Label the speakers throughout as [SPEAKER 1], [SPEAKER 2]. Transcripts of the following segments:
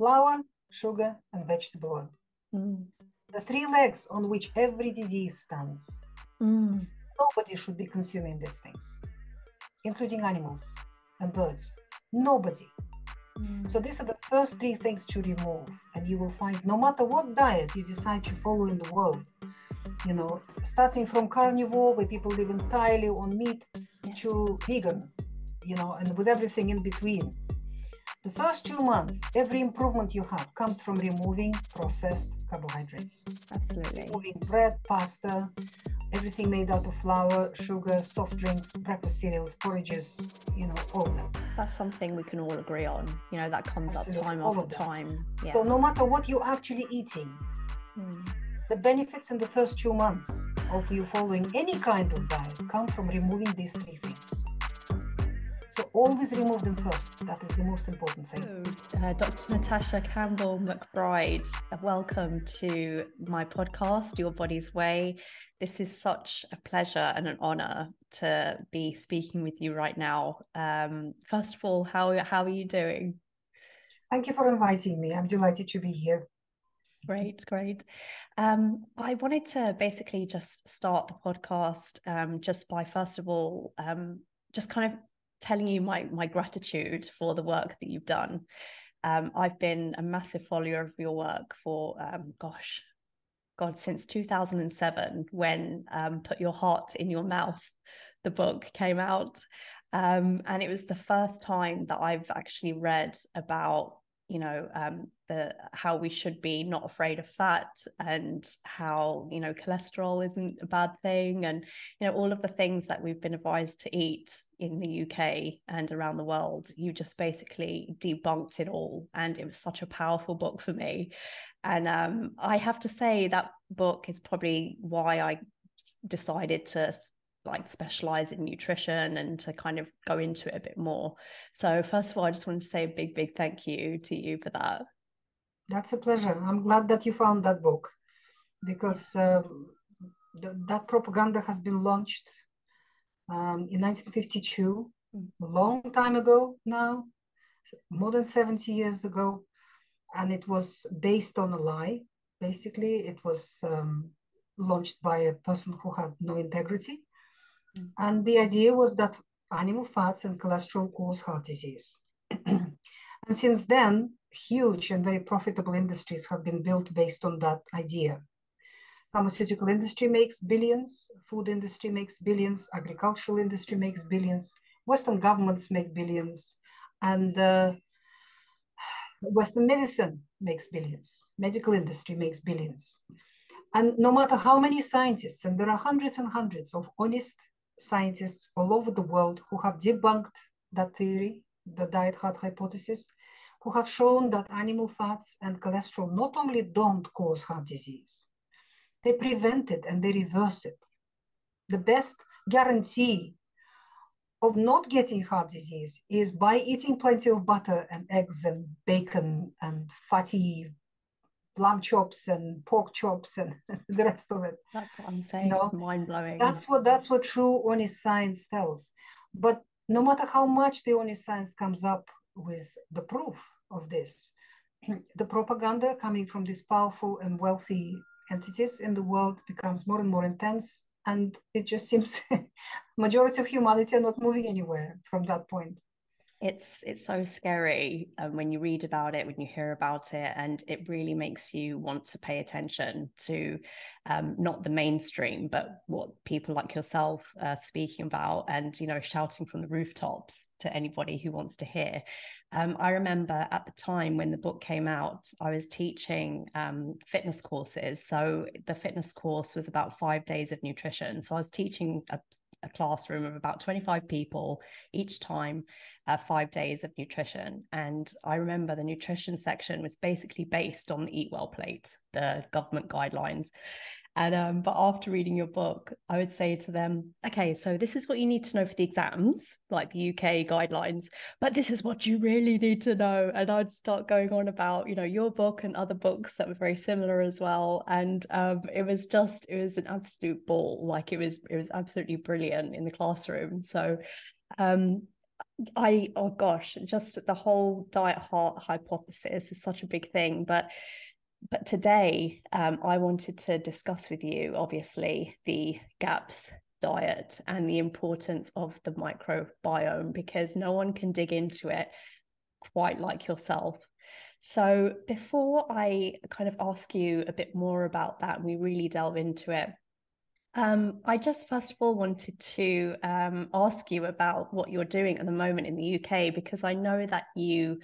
[SPEAKER 1] flour, sugar, and vegetable oil.
[SPEAKER 2] Mm.
[SPEAKER 1] The three legs on which every disease stands.
[SPEAKER 2] Mm.
[SPEAKER 1] Nobody should be consuming these things, including animals and birds. Nobody.
[SPEAKER 2] Mm.
[SPEAKER 1] So these are the first three things to remove, and you will find no matter what diet you decide to follow in the world, you know, starting from carnivore where people live entirely on meat
[SPEAKER 2] Yes.
[SPEAKER 1] to vegan, you know, and with everything in between. The first two months, every improvement you have comes from removing processed carbohydrates,
[SPEAKER 2] Absolutely.
[SPEAKER 1] removing bread, pasta, everything made out of flour, sugar, soft drinks, breakfast cereals, porridges, you know, all them.
[SPEAKER 2] That's something we can all agree on. You know, that comes up time
[SPEAKER 1] all
[SPEAKER 2] after time. Yes.
[SPEAKER 1] So no matter what you're actually eating,
[SPEAKER 2] Mm.
[SPEAKER 1] the benefits in the first two months of you following any kind of diet come from removing these three things. So always remove them first. That is the most important thing.
[SPEAKER 2] Uh, Dr. Natasha Campbell McBride, uh, welcome to my podcast, Your Body's Way. This is such a pleasure and an honor to be speaking with you right now. Um, first of all, how how are you doing?
[SPEAKER 1] Thank you for inviting me. I'm delighted to be here.
[SPEAKER 2] Great, great. Um, I wanted to basically just start the podcast um, just by first of all, um, just kind of telling you my my gratitude for the work that you've done. Um, I've been a massive follower of your work for um, gosh, God, since 2007 when um, Put Your Heart in Your Mouth, the book came out. Um, and it was the first time that I've actually read about you know um, the how we should be not afraid of fat and how you know cholesterol isn't a bad thing and you know all of the things that we've been advised to eat in the UK and around the world you just basically debunked it all and it was such a powerful book for me and um, I have to say that book is probably why I decided to like specialize in nutrition and to kind of go into it a bit more. So first of all, I just wanted to say a big, big thank you to you for that.
[SPEAKER 1] That's a pleasure. I'm glad that you found that book because um, th- that propaganda has been launched um, in 1952,
[SPEAKER 2] Mm.
[SPEAKER 1] a long time ago now, more than 70 years ago. And it was based on a lie. Basically, it was um, launched by a person who had no integrity.
[SPEAKER 2] Mm.
[SPEAKER 1] And the idea was that animal fats and cholesterol cause heart disease. and since then, huge and very profitable industries have been built based on that idea. Pharmaceutical industry makes billions, food industry makes billions, agricultural industry makes billions, Western governments make billions, and uh, Western medicine makes billions, medical industry makes billions. And no matter how many scientists, and there are hundreds and hundreds of honest scientists all over the world who have debunked that theory, the diet heart hypothesis, who have shown that animal fats and cholesterol not only don't cause heart disease, they prevent it and they reverse it. The best guarantee of not getting heart disease is by eating plenty of butter and eggs and bacon and fatty lamb chops and pork chops and the rest of it.
[SPEAKER 2] That's what I'm saying.
[SPEAKER 1] know,
[SPEAKER 2] it's mind blowing.
[SPEAKER 1] That's what that's what true honest science tells. But no matter how much the honest science comes up with the proof of this, the propaganda coming from these powerful and wealthy entities in the world becomes more and more intense and it just seems majority of humanity are not moving anywhere from that point
[SPEAKER 2] it's it's so scary um, when you read about it when you hear about it and it really makes you want to pay attention to um, not the mainstream but what people like yourself are speaking about and you know shouting from the rooftops to anybody who wants to hear. Um, i remember at the time when the book came out i was teaching um, fitness courses. So the fitness course was about five days of nutrition. So i was teaching a a classroom of about 25 people each time uh, five days of nutrition. And I remember the nutrition section was basically based on the Eat Well plate, the government guidelines. And um, but after reading your book, I would say to them, okay, so this is what you need to know for the exams, like the UK guidelines, but this is what you really need to know. And I'd start going on about, you know, your book and other books that were very similar as well. And um, it was just, it was an absolute ball. Like it was, it was absolutely brilliant in the classroom. So um, I oh gosh, just the whole diet heart hypothesis is such a big thing, but but today um, I wanted to discuss with you, obviously, the GAPS diet and the importance of the microbiome because no one can dig into it quite like yourself. So, before I kind of ask you a bit more about that, we really delve into it. Um, I just first of all wanted to um, ask you about what you're doing at the moment in the UK because I know that you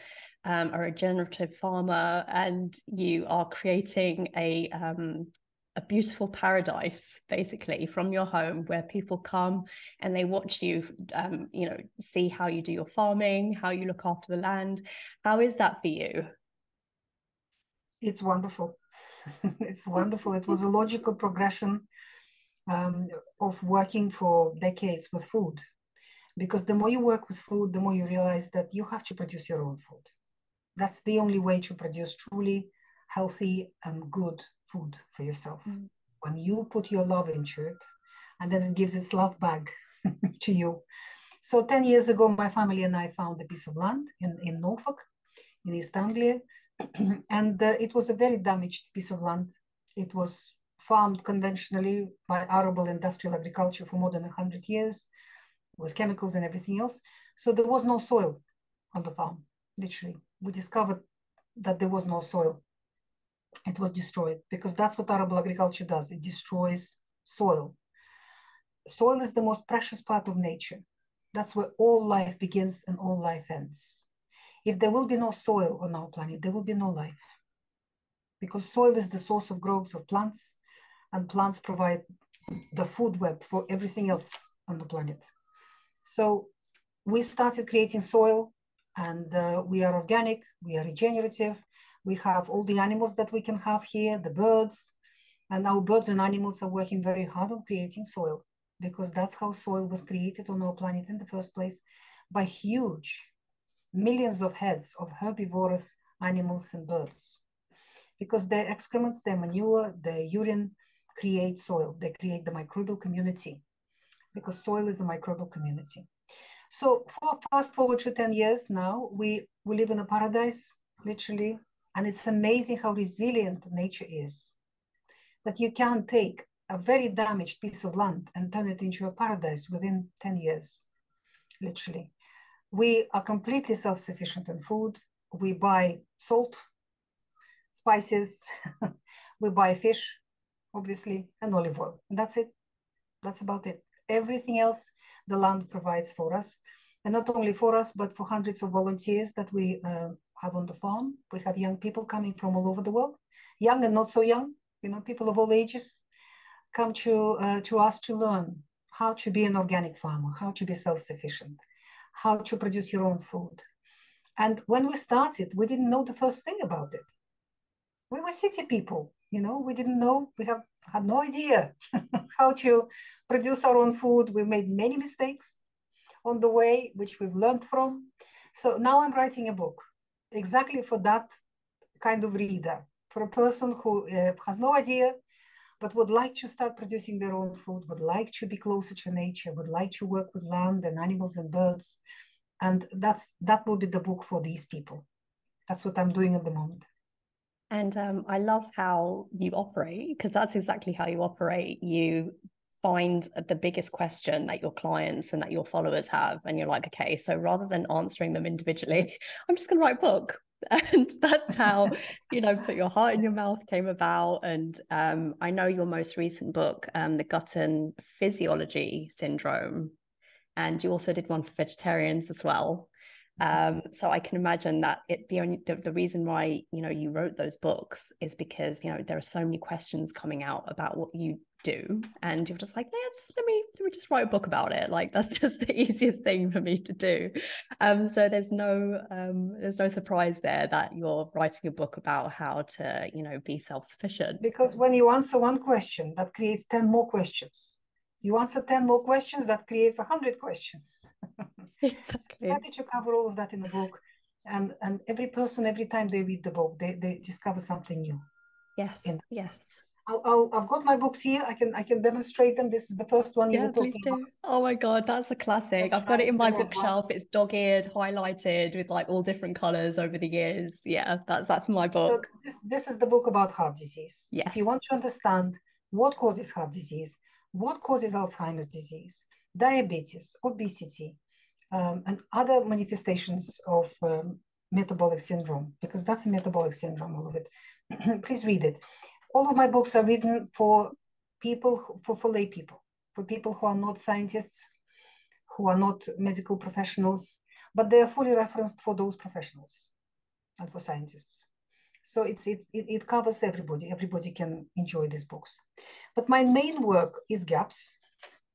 [SPEAKER 2] um, are a regenerative farmer and you are creating a um, a beautiful paradise basically from your home where people come and they watch you um, you know see how you do your farming how you look after the land. How is that for you?
[SPEAKER 1] It's wonderful. It's wonderful. It was a logical progression um, of working for decades with food. Because the more you work with food the more you realize that you have to produce your own food that's the only way to produce truly healthy and good food for yourself. Mm. When you put your love into it, and then it gives its love back to you. So 10 years ago, my family and I found a piece of land in, in Norfolk, in East Anglia. and uh, it was a very damaged piece of land. It was farmed conventionally by arable industrial agriculture for more than 100 years with chemicals and everything else. So there was no soil on the farm, literally we discovered that there was no soil. It was destroyed because that's what arable agriculture does. It destroys soil. Soil is the most precious part of nature. That's where all life begins and all life ends. If there will be no soil on our planet, there will be no life. Because soil is the source of growth of plants, and plants provide the food web for everything else on the planet. So we started creating soil and uh, we are organic, we are regenerative. We have all the animals that we can have here, the birds, and our birds and animals are working very hard on creating soil because that's how soil was created on our planet in the first place by huge millions of heads of herbivorous animals and birds. Because their excrements, their manure, their urine create soil, they create the microbial community because soil is a microbial community. So for fast forward to 10 years now, we, we live in a paradise, literally, and it's amazing how resilient nature is. That you can take a very damaged piece of land and turn it into a paradise within 10 years, literally. We are completely self-sufficient in food. We buy salt, spices, we buy fish, obviously, and olive oil. And that's it. That's about it. Everything else the land provides for us. And not only for us, but for hundreds of volunteers that we uh, have on the farm. We have young people coming from all over the world, young and not so young, you know, people of all ages come to, uh, to us to learn how to be an organic farmer, how to be self-sufficient, how to produce your own food. And when we started, we didn't know the first thing about it. We were city people, you know, we didn't know, we have had no idea how to produce our own food. We made many mistakes on the way, which we've learned from. So now I'm writing a book exactly for that kind of reader, for a person who uh, has no idea, but would like to start producing their own food, would like to be closer to nature, would like to work with land and animals and birds. And that's that will be the book for these people. That's what I'm doing at the moment.
[SPEAKER 2] And um, I love how you operate because that's exactly how you operate. You find the biggest question that your clients and that your followers have, and you're like, okay, so rather than answering them individually, I'm just going to write a book. And that's how, you know, put your heart in your mouth came about. And um, I know your most recent book, um, The Gut and Physiology Syndrome, and you also did one for vegetarians as well. Um, so I can imagine that it, the only the, the, reason why you know you wrote those books is because you know there are so many questions coming out about what you do, and you're just like, yeah, just let me let me just write a book about it. Like that's just the easiest thing for me to do. Um, so there's no um, there's no surprise there that you're writing a book about how to you know be self sufficient.
[SPEAKER 1] Because when you answer one question, that creates ten more questions. You answer ten more questions, that creates a hundred questions.
[SPEAKER 2] exactly.
[SPEAKER 1] How did you cover all of that in the book? And and every person, every time they read the book, they, they discover something new.
[SPEAKER 2] Yes. Yes.
[SPEAKER 1] I'll, i have got my books here. I can I can demonstrate them. This is the first one you yeah, were talking about.
[SPEAKER 2] Oh my god, that's a classic. I've got it in my bookshelf. It's dog-eared, highlighted with like all different colors over the years. Yeah, that's that's my book.
[SPEAKER 1] So this, this is the book about heart disease.
[SPEAKER 2] Yes.
[SPEAKER 1] If you want to understand what causes heart disease, what causes Alzheimer's disease, diabetes, obesity, um, and other manifestations of um, metabolic syndrome, because that's a metabolic syndrome, all of it. Please read it all of my books are written for people, for, for lay people, for people who are not scientists, who are not medical professionals, but they are fully referenced for those professionals and for scientists. So it's, it, it, it covers everybody. Everybody can enjoy these books. But my main work is GAPS,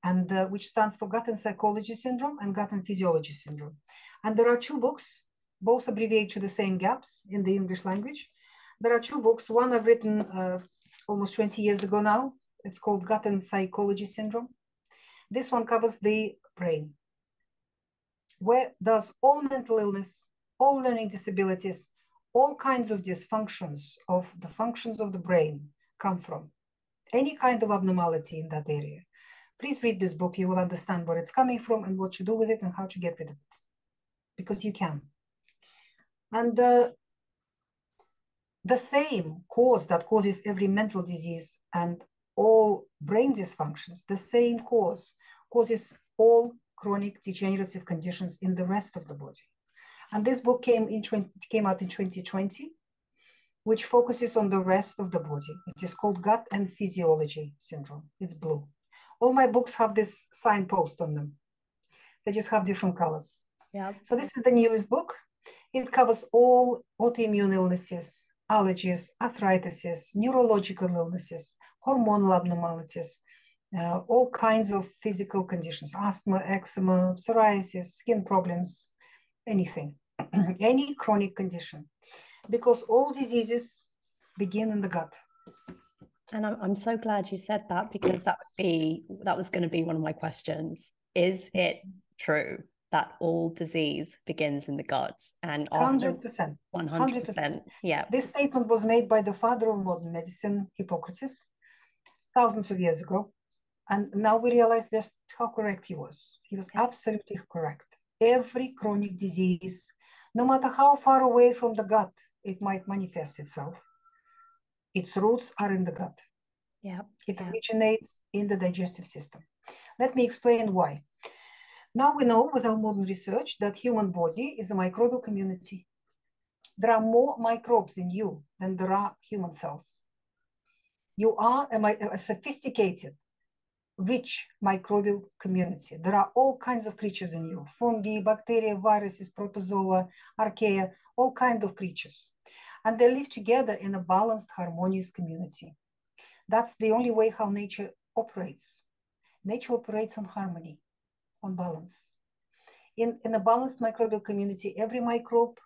[SPEAKER 1] and uh, which stands for Gut and Psychology Syndrome and Gut and Physiology Syndrome. And there are two books, both abbreviate to the same GAPS in the English language. There are two books. One I've written uh, almost 20 years ago now. It's called Gut and Psychology Syndrome. This one covers the brain. Where does all mental illness, all learning disabilities, all kinds of dysfunctions of the functions of the brain come from? Any kind of abnormality in that area. Please read this book. You will understand where it's coming from and what to do with it and how to get rid of it. Because you can. And uh, the same cause that causes every mental disease and all brain dysfunctions, the same cause causes all chronic degenerative conditions in the rest of the body. And this book came in 20, came out in 2020, which focuses on the rest of the body. It is called Gut and Physiology Syndrome. It's blue. All my books have this signpost on them. They just have different colors.
[SPEAKER 2] Yeah.
[SPEAKER 1] So this is the newest book. It covers all autoimmune illnesses, allergies, arthritis, neurological illnesses, hormonal abnormalities, uh, all kinds of physical conditions, asthma, eczema, psoriasis, skin problems, anything, any chronic condition, because all diseases begin in the gut.
[SPEAKER 2] And I'm, I'm so glad you said that because that would be that was going to be one of my questions. Is it true that all disease begins in the gut and
[SPEAKER 1] 100%.
[SPEAKER 2] 100%. Yeah.
[SPEAKER 1] This statement was made by the father of modern medicine, Hippocrates, thousands of years ago. And now we realize just how correct he was. He was absolutely correct. Every chronic disease, no matter how far away from the gut it might manifest itself, its roots are in the gut.
[SPEAKER 2] Yeah.
[SPEAKER 1] It
[SPEAKER 2] yeah.
[SPEAKER 1] originates in the digestive system. Let me explain why. Now we know with our modern research that human body is a microbial community. There are more microbes in you than there are human cells. You are a, a sophisticated, rich microbial community. There are all kinds of creatures in you, fungi, bacteria, viruses, protozoa, archaea, all kinds of creatures. And they live together in a balanced, harmonious community. That's the only way how nature operates. Nature operates on harmony on balance. In, in a balanced microbial community, every microbe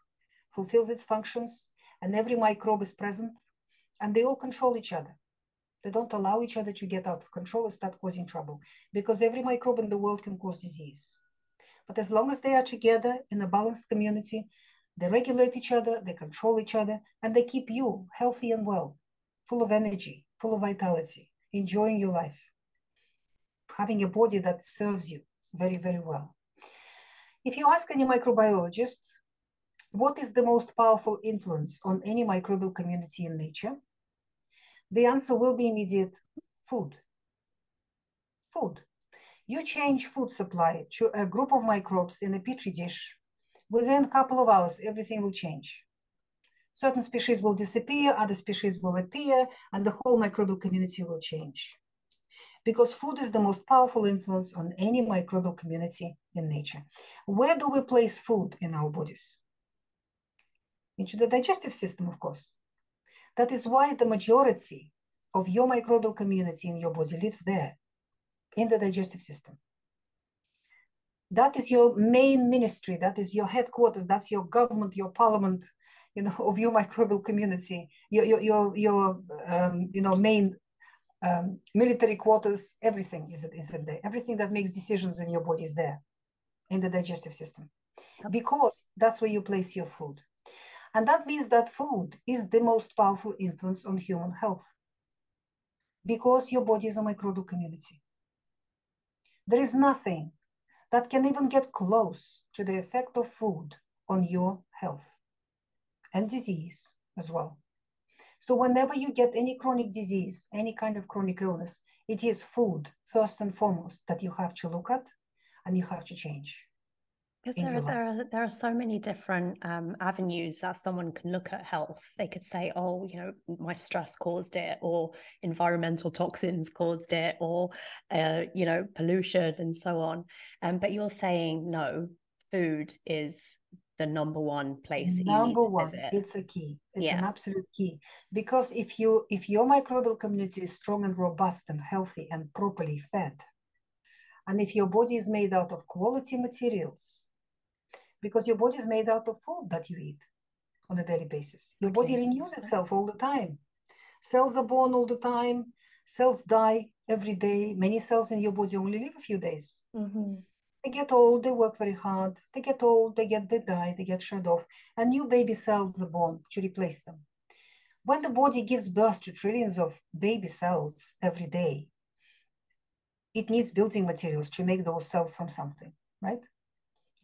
[SPEAKER 1] fulfills its functions and every microbe is present and they all control each other. They don't allow each other to get out of control and start causing trouble because every microbe in the world can cause disease. But as long as they are together in a balanced community, they regulate each other, they control each other, and they keep you healthy and well, full of energy, full of vitality, enjoying your life, having a body that serves you very, very well. If you ask any microbiologist, what is the most powerful influence on any microbial community in nature? The answer will be immediate food. Food. You change food supply to a group of microbes in a petri dish. Within a couple of hours, everything will change. Certain species will disappear, other species will appear, and the whole microbial community will change because food is the most powerful influence on any microbial community in nature. Where do we place food in our bodies? Into the digestive system, of course. That is why the majority of your microbial community in your body lives there, in the digestive system. That is your main ministry, that is your headquarters, that's your government, your parliament, you know, of your microbial community, your your your, your um, you know main um, military quarters, everything is, is there. Everything that makes decisions in your body is there in the digestive system because that's where you place your food. And that means that food is the most powerful influence on human health. because your body is a microbial community. There is nothing that can even get close to the effect of food on your health and disease as well. So whenever you get any chronic disease, any kind of chronic illness, it is food first and foremost that you have to look at and you have to change.
[SPEAKER 2] Because there, there are there are so many different um, avenues that someone can look at health. They could say, "Oh, you know, my stress caused it," or environmental toxins caused it, or uh, you know, pollution and so on. Um, but you're saying no, food is the number one place
[SPEAKER 1] number one visit. it's a key it's yeah. an absolute key because if you if your microbial community is strong and robust and healthy and properly fed and if your body is made out of quality materials because your body is made out of food that you eat on a daily basis. Your okay. body renews itself all the time. Cells are born all the time. Cells die every day. Many cells in your body only live a few days. Mm-hmm. They get old, they work very hard, they get old, they get, they die, they get shed off, and new baby cells are born to replace them. When the body gives birth to trillions of baby cells every day, it needs building materials to make those cells from something, right?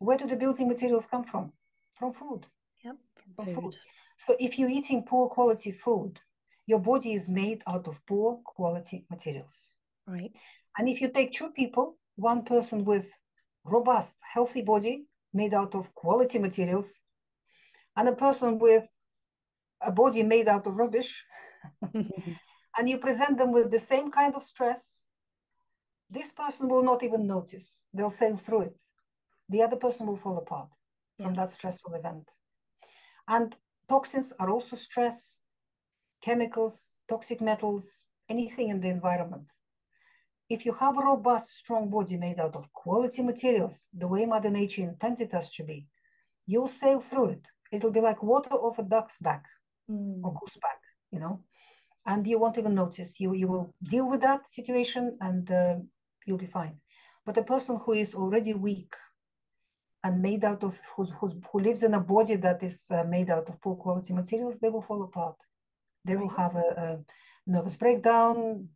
[SPEAKER 1] Where do the building materials come from? From food.
[SPEAKER 2] Yep, from food. food.
[SPEAKER 1] So if you're eating poor quality food, your body is made out of poor quality materials.
[SPEAKER 2] Right.
[SPEAKER 1] And if you take two people, one person with robust, healthy body made out of quality materials, and a person with a body made out of rubbish, and you present them with the same kind of stress, this person will not even notice. They'll sail through it. The other person will fall apart yeah. from that stressful event. And toxins are also stress, chemicals, toxic metals, anything in the environment if you have a robust, strong body made out of quality materials, the way Mother Nature intended us to be, you'll sail through it. It'll be like water off a duck's back mm. or goose back, you know, and you won't even notice. You you will deal with that situation and uh, you'll be fine. But a person who is already weak and made out of who's, who's, who lives in a body that is uh, made out of poor quality materials, they will fall apart. They will have a, a nervous breakdown.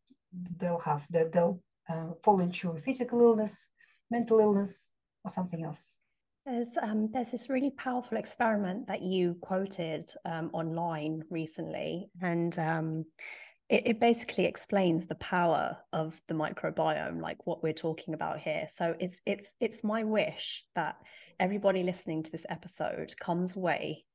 [SPEAKER 1] They'll have that they'll uh, fall into physical illness, mental illness, or something else.
[SPEAKER 2] There's um, there's this really powerful experiment that you quoted um, online recently, and um, it, it, basically explains the power of the microbiome, like what we're talking about here. So it's it's it's my wish that everybody listening to this episode comes away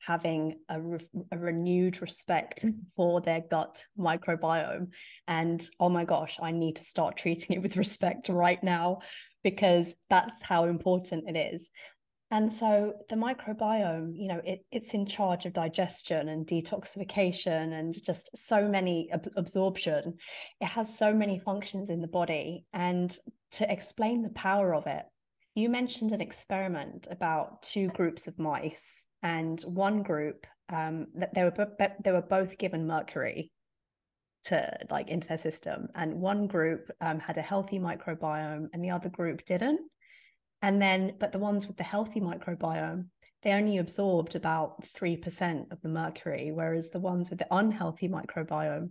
[SPEAKER 2] having a, re- a, renewed respect mm. for their gut microbiome. And oh my gosh, I need to start treating it with respect right now because that's how important it is. And so the microbiome, you know, it, it's in charge of digestion and detoxification and just so many ab- absorption. It has so many functions in the body. And to explain the power of it, you mentioned an experiment about two groups of mice and one group um, that they were they were both given mercury to like into their system, and one group um, had a healthy microbiome, and the other group didn't. And then, but the ones with the healthy microbiome, they only absorbed about three percent of the mercury, whereas the ones with the unhealthy microbiome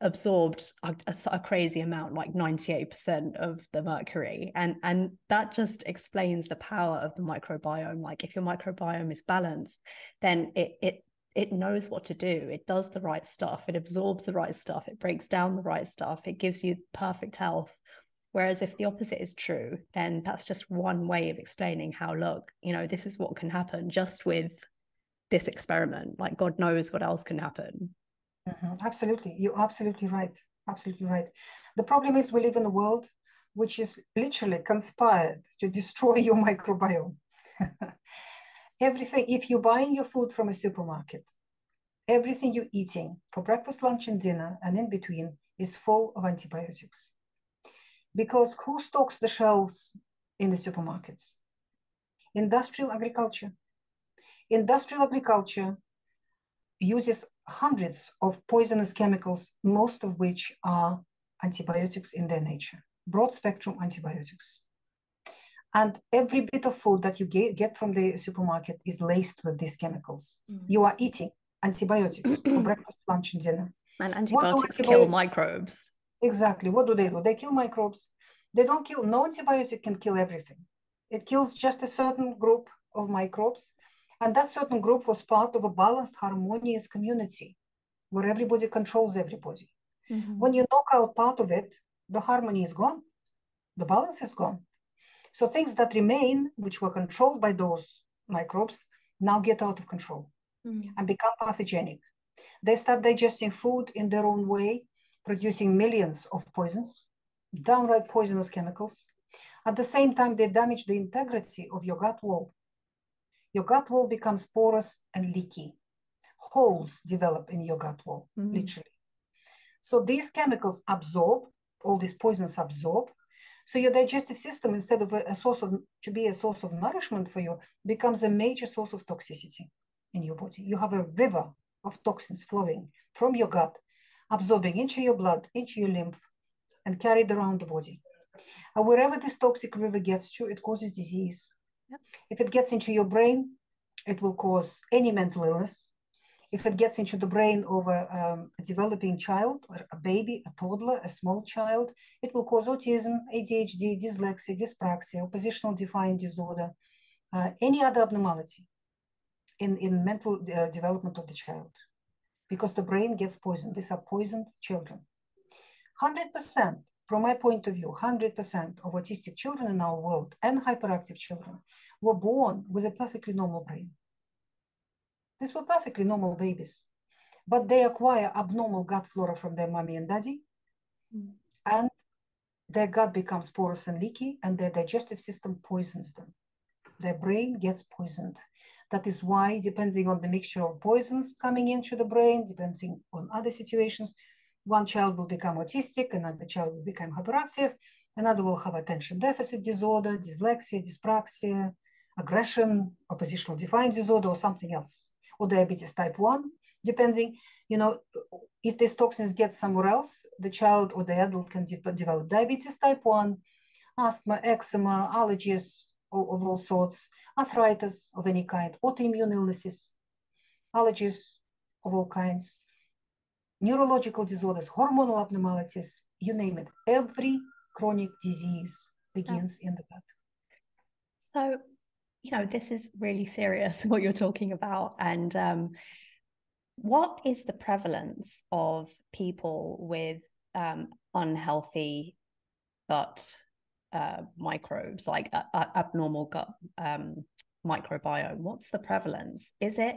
[SPEAKER 2] absorbed a, a, a, crazy amount like 98% of the mercury. And and that just explains the power of the microbiome. Like if your microbiome is balanced then it it it knows what to do. It does the right stuff. It absorbs the right stuff. It breaks down the right stuff. It gives you perfect health whereas if the opposite is true then that's just one way of explaining how look you know this is what can happen just with this experiment like god knows what else can happen
[SPEAKER 1] Mm-hmm. Absolutely. You're absolutely right. Absolutely right. The problem is we live in a world which is literally conspired to destroy your microbiome. everything, if you're buying your food from a supermarket, everything you're eating for breakfast, lunch, and dinner, and in between, is full of antibiotics. Because who stocks the shelves in the supermarkets? Industrial agriculture. Industrial agriculture uses hundreds of poisonous chemicals, most of which are antibiotics in their nature, broad spectrum antibiotics. And every bit of food that you get from the supermarket is laced with these chemicals. Mm. You are eating antibiotics for breakfast, lunch, and dinner.
[SPEAKER 2] And antibiotics kill microbes.
[SPEAKER 1] Exactly. What do they do? They kill microbes. They don't kill, no antibiotic can kill everything. It kills just a certain group of microbes. And that certain group was part of a balanced, harmonious community where everybody controls everybody. Mm-hmm. When you knock out part of it, the harmony is gone, the balance is gone. So things that remain, which were controlled by those microbes, now get out of control mm-hmm. and become pathogenic. They start digesting food in their own way, producing millions of poisons, downright poisonous chemicals. At the same time, they damage the integrity of your gut wall. Your gut wall becomes porous and leaky. Holes develop in your gut wall, mm-hmm. literally. So these chemicals absorb, all these poisons absorb. So your digestive system, instead of a, a source of to be a source of nourishment for you, becomes a major source of toxicity in your body. You have a river of toxins flowing from your gut, absorbing into your blood, into your lymph, and carried around the body. And wherever this toxic river gets to, it causes disease. Yep. If it gets into your brain, it will cause any mental illness. If it gets into the brain of a, um, a developing child, or a baby, a toddler, a small child, it will cause autism, ADHD, dyslexia, dyspraxia, oppositional defiant disorder, uh, any other abnormality in, in mental uh, development of the child because the brain gets poisoned. These are poisoned children. 100%, from my point of view, 100% of autistic children in our world and hyperactive children were born with a perfectly normal brain. These were perfectly normal babies, but they acquire abnormal gut flora from their mommy and daddy, mm. and their gut becomes porous and leaky, and their digestive system poisons them. Their brain gets poisoned. That is why, depending on the mixture of poisons coming into the brain, depending on other situations, one child will become autistic, another child will become hyperactive, another will have attention deficit disorder, dyslexia, dyspraxia, aggression, oppositional defiant disorder, or something else, or diabetes type 1, depending, you know, if these toxins get somewhere else, the child or the adult can de develop diabetes type 1, asthma, eczema, allergies of, of all sorts, arthritis of any kind, autoimmune illnesses, allergies of all kinds, neurological disorders, hormonal abnormalities, you name it. Every chronic disease begins in the gut.
[SPEAKER 2] So, you know, this is really serious what you're talking about. And um, what is the prevalence of people with um, unhealthy gut uh, microbes, like uh, uh, abnormal gut um, microbiome? What's the prevalence? Is it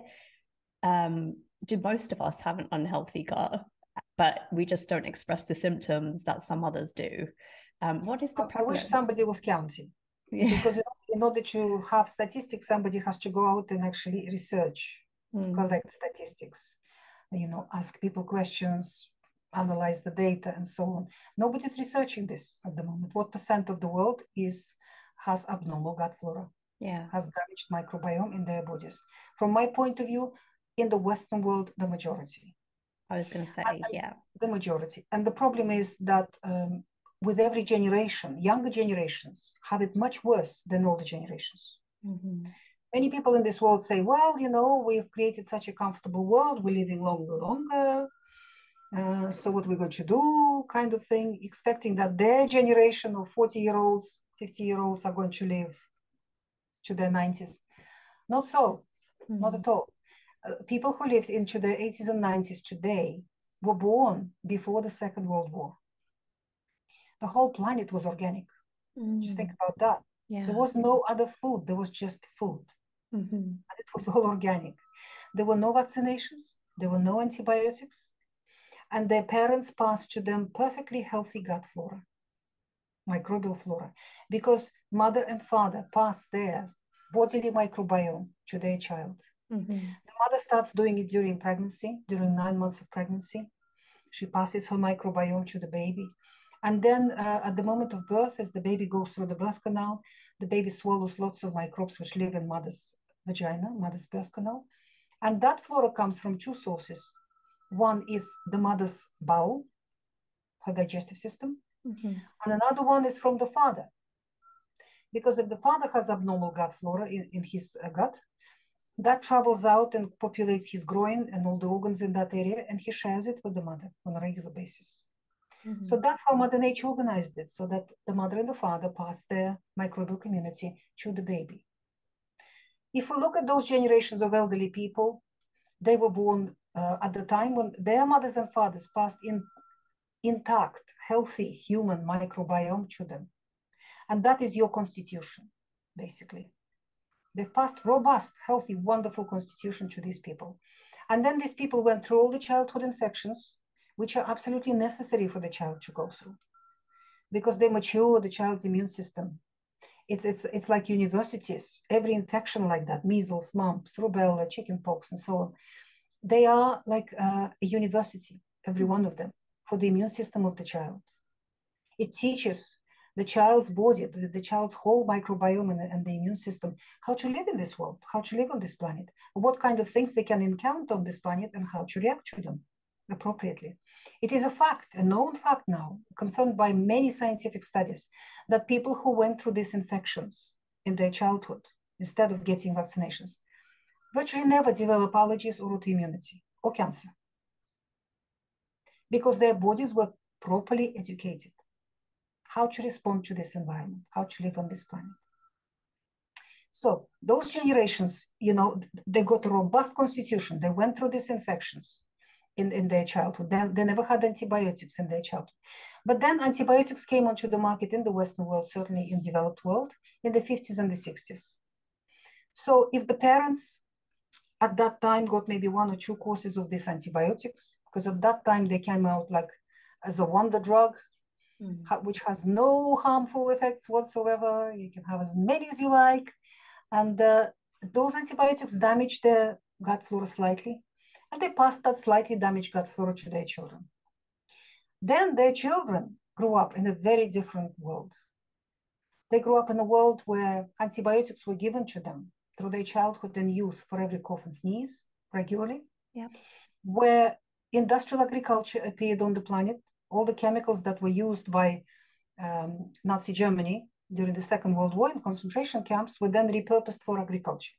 [SPEAKER 2] um, do most of us have an unhealthy gut, but we just don't express the symptoms that some others do? Um, what is the
[SPEAKER 1] prevalence? I wish somebody was counting. Yeah. Because in order to have statistics, somebody has to go out and actually research, mm. collect statistics, you know, ask people questions, analyze the data, and so on. Nobody's researching this at the moment. What percent of the world is has abnormal gut flora?
[SPEAKER 2] Yeah,
[SPEAKER 1] has damaged microbiome in their bodies. From my point of view, in the Western world, the majority.
[SPEAKER 2] I was going to say,
[SPEAKER 1] and
[SPEAKER 2] yeah.
[SPEAKER 1] The majority. And the problem is that um, with every generation, younger generations have it much worse than older generations. Mm-hmm. Many people in this world say, well, you know, we've created such a comfortable world, we're living longer, longer. Uh, so what we're going to do, kind of thing, expecting that their generation of 40 year olds, 50 year olds are going to live to their 90s. Not so, mm-hmm. not at all. Uh, people who lived into the 80s and 90s today were born before the Second World War. The whole planet was organic. Mm. Just think about that. Yeah. There was no other food, there was just food. Mm-hmm. And it was all organic. There were no vaccinations, there were no antibiotics, and their parents pass to them perfectly healthy gut flora, microbial flora, because mother and father pass their bodily microbiome to their child. Mm-hmm. The mother starts doing it during pregnancy, during nine months of pregnancy. She passes her microbiome to the baby. And then uh, at the moment of birth, as the baby goes through the birth canal, the baby swallows lots of microbes which live in mother's vagina, mother's birth canal. And that flora comes from two sources. One is the mother's bowel, her digestive system, mm-hmm. and another one is from the father. Because if the father has abnormal gut flora in, in his uh, gut, that travels out and populates his groin and all the organs in that area, and he shares it with the mother on a regular basis. Mm-hmm. So that's how Mother Nature organized it, so that the mother and the father pass their microbial community to the baby. If we look at those generations of elderly people, they were born uh, at the time when their mothers and fathers passed in intact, healthy human microbiome to them. And that is your constitution, basically. They've passed robust, healthy, wonderful constitution to these people. And then these people went through all the childhood infections, which are absolutely necessary for the child to go through because they mature the child's immune system. It's, it's, it's like universities, every infection like that, measles, mumps, rubella, chickenpox, and so on. They are like uh, a university, every one of them, for the immune system of the child. It teaches the child's body, the, the child's whole microbiome and, and, the immune system, how to live in this world, how to live on this planet, what kind of things they can encounter on this planet, and how to react to them appropriately. It is a fact, a known fact now, confirmed by many scientific studies, that people who went through these infections in their childhood, instead of getting vaccinations, virtually never develop allergies or autoimmunity or cancer because their bodies were properly educated how to respond to this environment, how to live on this planet. So those generations, you know, they got a robust constitution. They went through these infections in, in their childhood. They, they never had antibiotics in their childhood. But then antibiotics came onto the market in the Western world, certainly in developed world, in the 50s and the 60s. So if the parents at that time got maybe one or two courses of these antibiotics, because at that time they came out like as a wonder drug, mm. which has no harmful effects whatsoever. You can have as many as you like. And uh, those antibiotics damage the gut flora slightly, and they passed that slightly damaged gut flora to their children. Then their children grew up in a very different world. They grew up in a world where antibiotics were given to them through their childhood and youth for every cough and sneeze regularly.
[SPEAKER 2] Yeah.
[SPEAKER 1] Where industrial agriculture appeared on the planet all the chemicals that were used by um, Nazi Germany during the Second World War in concentration camps were then repurposed for agriculture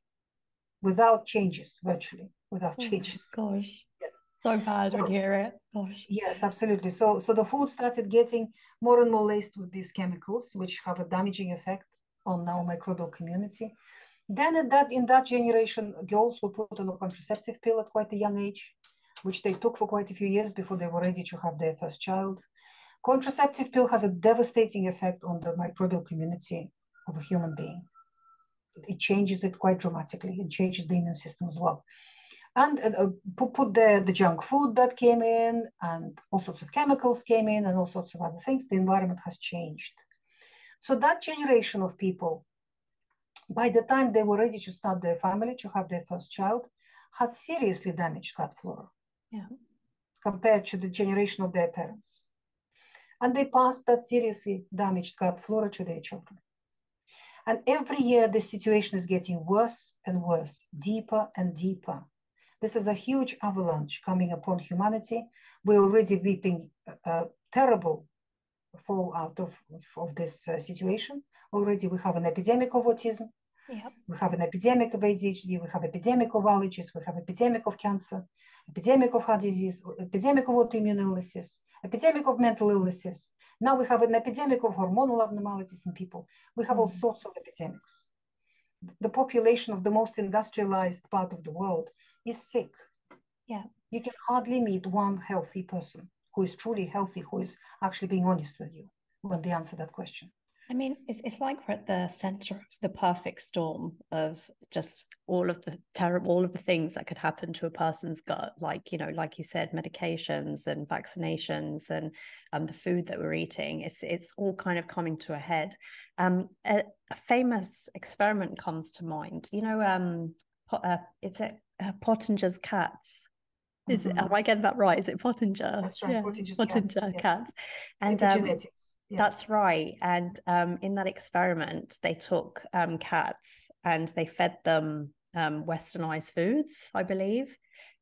[SPEAKER 1] without changes, virtually without oh changes.
[SPEAKER 2] Gosh, yes. so bad so, when you hear it. Gosh.
[SPEAKER 1] Yes, absolutely. So, so the food started getting more and more laced with these chemicals, which have a damaging effect on our microbial community. Then, at that in that generation, girls were put on a contraceptive pill at quite a young age which they took for quite a few years before they were ready to have their first child. Contraceptive pill has a devastating effect on the microbial community of a human being. It changes it quite dramatically. It changes the immune system as well. And uh, put, put the, the junk food that came in and all sorts of chemicals came in and all sorts of other things. The environment has changed. So that generation of people, by the time they were ready to start their family, to have their first child, had seriously damaged gut flora
[SPEAKER 2] yeah.
[SPEAKER 1] compared to the generation of their parents. And they passed that seriously damaged gut flora to their children. And every year, the situation is getting worse and worse, deeper and deeper. This is a huge avalanche coming upon humanity. We're already reaping a, a terrible fallout of, of, of this uh, situation. Already, we have an epidemic of autism.
[SPEAKER 2] Yep.
[SPEAKER 1] We have an epidemic of ADHD. We have epidemic of allergies. We have an epidemic of cancer epidemic of heart disease, epidemic of autoimmune illnesses, epidemic of mental illnesses. Now we have an epidemic of hormonal abnormalities in people. We have all mm-hmm. sorts of epidemics. The population of the most industrialized part of the world is sick.
[SPEAKER 2] Yeah.
[SPEAKER 1] You can hardly meet one healthy person who is truly healthy, who is actually being honest with you when they answer that question.
[SPEAKER 2] I mean, it's, it's like we're at the center of the perfect storm of just all of the terrible, all of the things that could happen to a person's gut, like, you know, like you said, medications and vaccinations and um, the food that we're eating. It's, it's all kind of coming to a head. Um, a, a famous experiment comes to mind. You know, um, uh, it's a, uh, Pottenger's cats. Is mm-hmm. it, am I getting that right? Is it Pottenger?
[SPEAKER 1] That's right. Yeah. Pottenger's
[SPEAKER 2] Pottenger
[SPEAKER 1] cats.
[SPEAKER 2] cats. And um, that's right. And um, in that experiment, they took um, cats and they fed them um, westernized foods, I believe.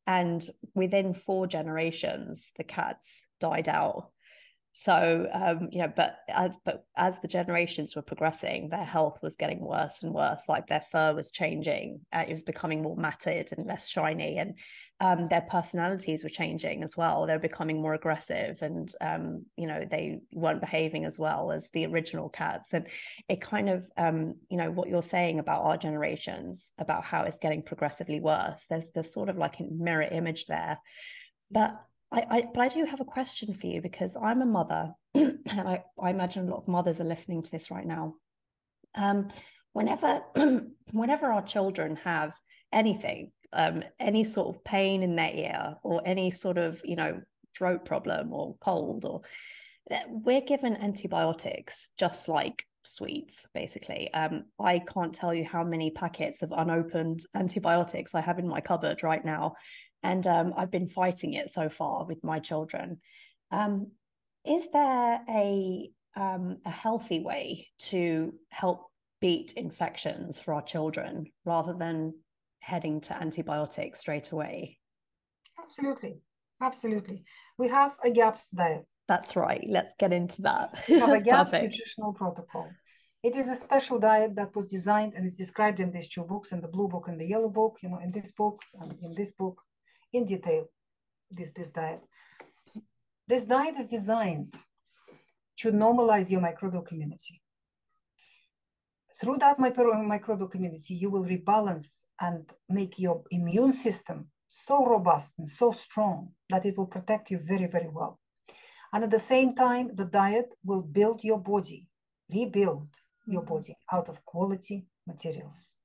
[SPEAKER 2] And within four generations, the cats died out. So, um, you know, but as but as the generations were progressing, their health was getting worse and worse. Like their fur was changing; uh, it was becoming more matted and less shiny, and um, their personalities were changing as well. They were becoming more aggressive, and um, you know, they weren't behaving as well as the original cats. And it kind of, um, you know, what you're saying about our generations, about how it's getting progressively worse. There's there's sort of like a mirror image there, but I, I, but I do have a question for you because I'm a mother, and I, I imagine a lot of mothers are listening to this right now. Um, whenever, whenever our children have anything, um, any sort of pain in their ear or any sort of you know throat problem or cold, or eh, we're given antibiotics just like sweets basically um, i can't tell you how many packets of unopened antibiotics i have in my cupboard right now and um, I've been fighting it so far with my children. Um, is there a um, a healthy way to help beat infections for our children rather than heading to antibiotics straight away?
[SPEAKER 1] Absolutely, absolutely. We have a GAPS diet.
[SPEAKER 2] That's right. Let's get into that.
[SPEAKER 1] We have a GAPS nutritional protocol. It is a special diet that was designed and it's described in these two books, in the blue book and the yellow book. You know, in this book and in this book, in detail this, this diet. This diet is designed to normalize your microbial community. Through that microbial community, you will rebalance and make your immune system so robust and so strong that it will protect you very, very well. And at the same time, the diet will build your body, rebuild your mm-hmm. body out of quality materials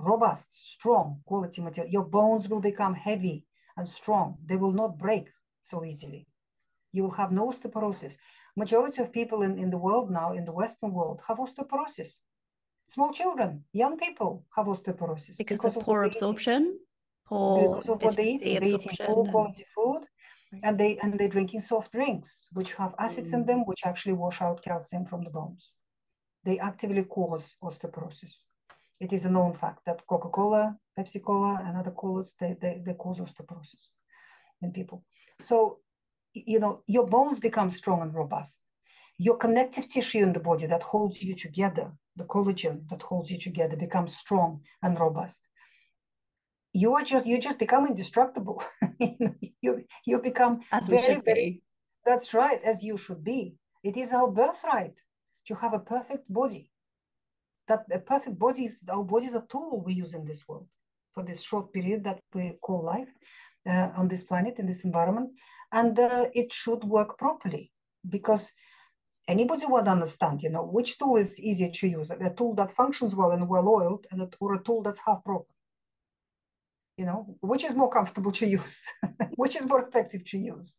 [SPEAKER 1] robust, strong quality material. Your bones will become heavy and strong. They will not break so easily. You will have no osteoporosis. Majority of people in, in the world now, in the Western world, have osteoporosis. Small children, young people have osteoporosis.
[SPEAKER 2] Because, because of, poor absorption?
[SPEAKER 1] Poor because of what they eat. They eating poor quality food and they and they're drinking soft drinks which have acids mm. in them which actually wash out calcium from the bones. They actively cause osteoporosis it is a known fact that Coca-Cola, Pepsi-Cola, and other colas, they, they, they cause osteoporosis in people. So, you know, your bones become strong and robust. Your connective tissue in the body that holds you together, the collagen that holds you together, becomes strong and robust. You are just you just become indestructible. you you become
[SPEAKER 2] as very, very
[SPEAKER 1] that's right, as you should be. It is our birthright to have a perfect body that a perfect body is our body is a tool we use in this world for this short period that we call life uh, on this planet in this environment. And uh, it should work properly because anybody would understand you know which tool is easier to use a tool that functions well and well oiled and a, or a tool that's half broken. You know which is more comfortable to use? Which is more effective to use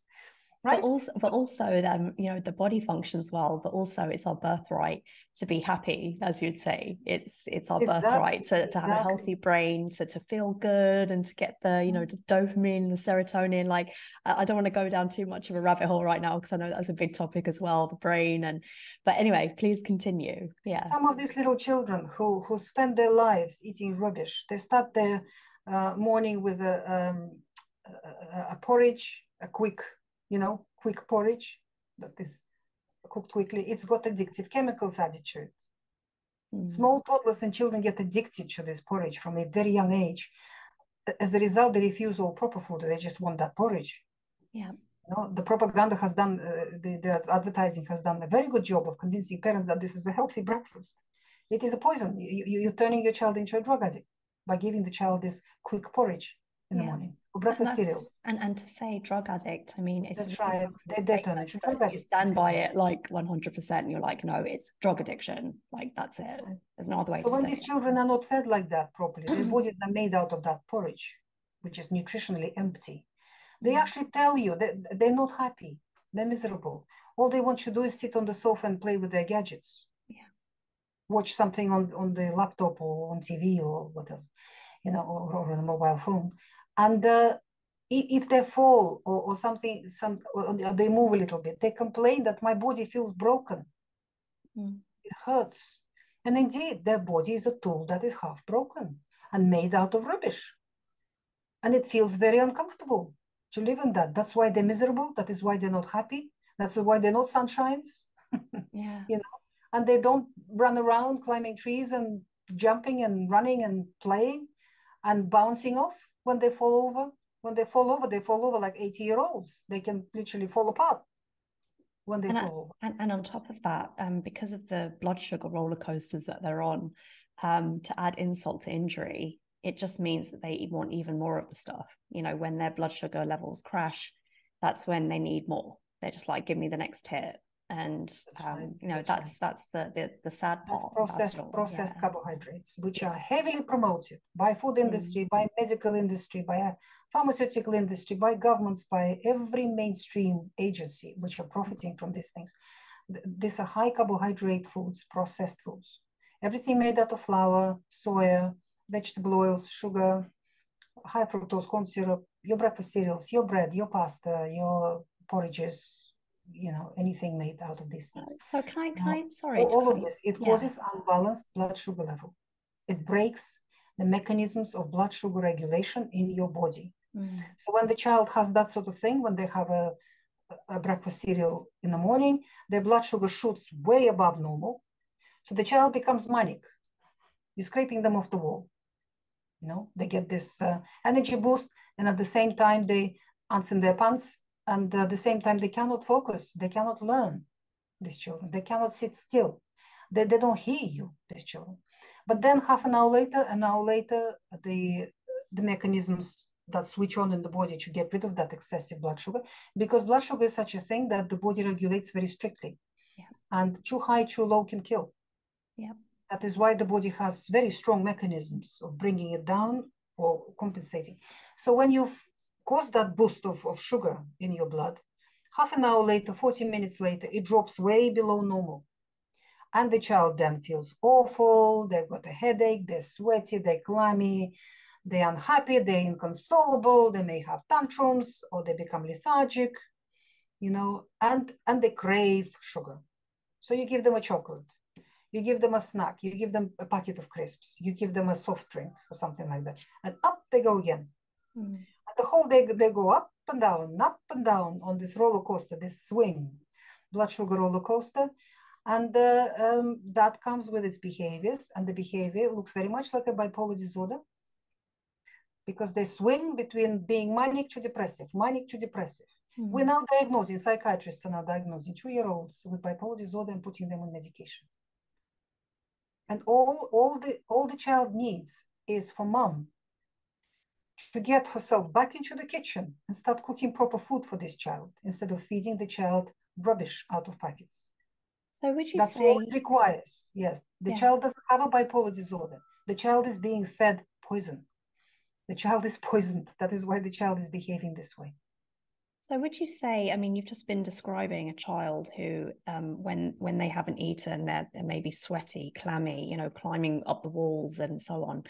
[SPEAKER 2] right but also but also um you know the body functions well but also it's our birthright to be happy as you'd say it's it's our exactly. birthright to, to have exactly. a healthy brain to, to feel good and to get the you know the dopamine and the serotonin like I, don't want to go down too much of a rabbit hole right now because i know that's a big topic as well the brain and but anyway please continue yeah
[SPEAKER 1] some of these little children who who spend their lives eating rubbish they start their uh, morning with a um, a, a porridge a quick you know, quick porridge that is cooked quickly, it's got addictive chemicals added to it. Mm. Small toddlers and children get addicted to this porridge from a very young age. As a result, they refuse all proper food. They just want that porridge.
[SPEAKER 2] Yeah.
[SPEAKER 1] You know, the propaganda has done, uh, the, the advertising has done a very good job of convincing parents that this is a healthy breakfast. It is a poison. You, you, you're turning your child into a drug addict by giving the child this quick porridge in yeah. the morning breakfast cereals.
[SPEAKER 2] And and to say drug addict, I mean, it's
[SPEAKER 1] that's right. They, they turn into drug addict.
[SPEAKER 2] You stand by it like one hundred percent. You're like, no, it's drug addiction. Like that's it. There's no other way.
[SPEAKER 1] So when these
[SPEAKER 2] it.
[SPEAKER 1] children are not fed like that properly, their bodies are made out of that porridge, which is nutritionally empty. They actually tell you that they're not happy. They're miserable. All they want to do is sit on the sofa and play with their gadgets.
[SPEAKER 2] Yeah.
[SPEAKER 1] Watch something on, on the laptop or on TV or whatever, you know, or, or on a mobile phone and uh, if they fall or, or something some or they move a little bit they complain that my body feels broken. Mm. it hurts. And indeed their body is a tool that is half broken and made out of rubbish. And it feels very uncomfortable to live in that. That's why they're miserable. That is why they're not happy. That's why they're not sunshines.
[SPEAKER 2] yeah.
[SPEAKER 1] You know, and they don't run around climbing trees and jumping and running and playing and bouncing off when they fall over. When they fall over, they fall over like 80 year olds. They can literally fall apart when they
[SPEAKER 2] and
[SPEAKER 1] fall
[SPEAKER 2] I,
[SPEAKER 1] over.
[SPEAKER 2] And, and on top of that, um, because of the blood sugar roller coasters that they're on, um, to add insult to injury, it just means that they want even more of the stuff. You know, when their blood sugar levels crash, that's when they need more. They're just like, give me the next hit. And um, right. you know, that's that's, right. that's the, the the sad part.
[SPEAKER 1] That's processed processed yeah. carbohydrates, which are heavily promoted by food industry, mm. by medical industry, by pharmaceutical industry, by governments, by every mainstream agency which are profiting from these things. These are high carbohydrate foods, processed foods. Everything made out of flour, soya, vegetable oils, sugar, high fructose corn syrup, your breakfast cereals, your bread, your pasta, your porridges, you know, anything made out of these things.
[SPEAKER 2] So can I, can I, sorry.
[SPEAKER 1] All, of this, it yeah. causes unbalanced blood sugar level. It breaks the mechanisms of blood sugar regulation in your body. Mm. So when the child has that sort of thing, when they have a, a breakfast cereal in the morning, their blood sugar shoots way above normal. So the child becomes manic. You're scraping them off the wall. You know, they get this uh, energy boost, and at the same time they ants in their pants, and at the same time they cannot focus, they cannot learn. These children, they cannot sit still. They, they don't hear you. These children. But then half an hour later, an hour later, the the mechanisms that switch on in the body to get rid of that excessive blood sugar because blood sugar is such a thing that the body regulates very strictly yeah. and too high too low can kill
[SPEAKER 2] yeah
[SPEAKER 1] that is why the body has very strong mechanisms of bringing it down or compensating so when you've caused that boost of, of sugar in your blood half an hour later 40 minutes later it drops way below normal and the child then feels awful they've got a headache they're sweaty they're clammy they're unhappy, they're inconsolable, they may have tantrums or they become lethargic, you know, and, and they crave sugar. So you give them a chocolate, you give them a snack, you give them a packet of crisps, you give them a soft drink or something like that, and up they go again. Mm. The whole day they go up and down, up and down on this roller coaster, this swing, blood sugar roller coaster. And uh, um, that comes with its behaviors, and the behavior looks very much like a bipolar disorder because they swing between being manic to depressive, manic to depressive. Mm-hmm. We're now diagnosing, psychiatrists are now diagnosing two year olds with bipolar disorder and putting them on medication. And all, all, the, all the child needs is for mom to get herself back into the kitchen and start cooking proper food for this child instead of feeding the child rubbish out of packets.
[SPEAKER 2] So would you
[SPEAKER 1] That's
[SPEAKER 2] say
[SPEAKER 1] all it requires. Yes. The yeah. child doesn't have a bipolar disorder. The child is being fed poison the child is poisoned. That is why the child is behaving this way.
[SPEAKER 2] So would you say, I mean, you've just been describing a child who, um, when when they haven't eaten, they're, they're maybe sweaty, clammy, you know, climbing up the walls and so on.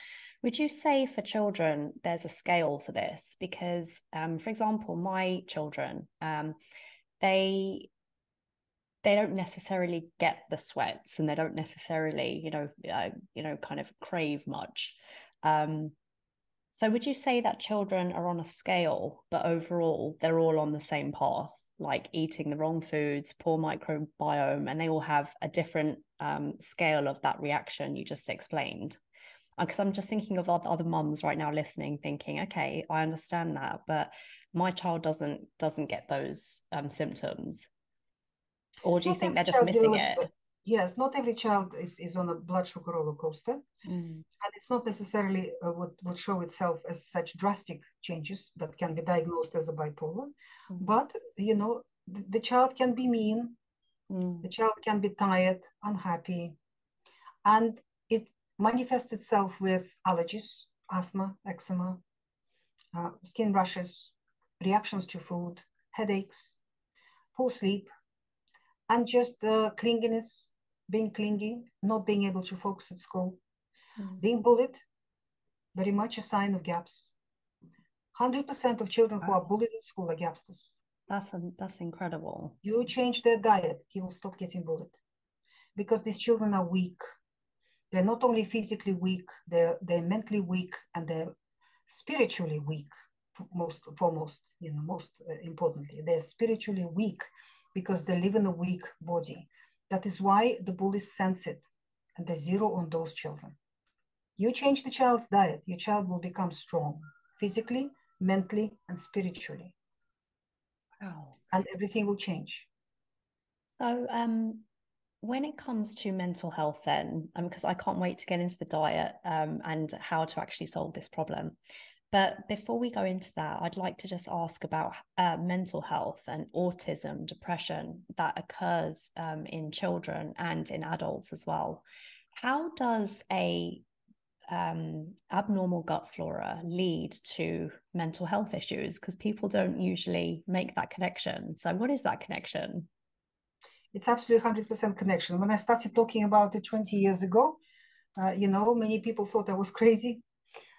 [SPEAKER 2] Would you say for children, there's a scale for this? Because, um, for example, my children, um, they they don't necessarily get the sweats and they don't necessarily, you know, uh, you know, kind of crave much. Um, so would you say that children are on a scale, but overall they're all on the same path, like eating the wrong foods, poor microbiome, and they all have a different um, scale of that reaction you just explained? Because uh, I'm just thinking of other, other mums right now listening, thinking, okay, I understand that, but my child doesn't doesn't get those um, symptoms. Or do you think they're just missing it?
[SPEAKER 1] Yes, not every child is, is on a blood sugar roller coaster. Mm. And it's not necessarily uh, what would show itself as such drastic changes that can be diagnosed as a bipolar. Mm. But, you know, the, the, child can be mean, mm. the child can be tired, unhappy, and it manifests itself with allergies, asthma, eczema, uh, skin rashes, reactions to food, headaches, poor sleep, and just uh, clinginess, being clingy, not being able to focus at school, mm. being bullied, very much a sign of GAPS. 100% of children wow. who are bullied in school are GAPsters.
[SPEAKER 2] That's, a, that's incredible.
[SPEAKER 1] You change their diet, he will stop getting bullied. Because these children are weak. They're not only physically weak, they're, they're mentally weak and they're spiritually weak, most foremost, you know, most uh, importantly. They're spiritually weak because they live in a weak body. That is why the bullies sense it and they zero on those children. You change the child's diet, your child will become strong physically, mentally, and spiritually.
[SPEAKER 2] Wow.
[SPEAKER 1] And everything will change.
[SPEAKER 2] So, um, when it comes to mental health, then, because um, I can't wait to get into the diet um, and how to actually solve this problem. But before we go into that, I'd like to just ask about uh, mental health and autism, depression that occurs um, in children and in adults as well. How does a um, abnormal gut flora lead to mental health issues? Because people don't usually make that connection. So, what is that connection?
[SPEAKER 1] It's absolutely 100% connection. When I started talking about it 20 years ago, uh, you know, many people thought I was crazy.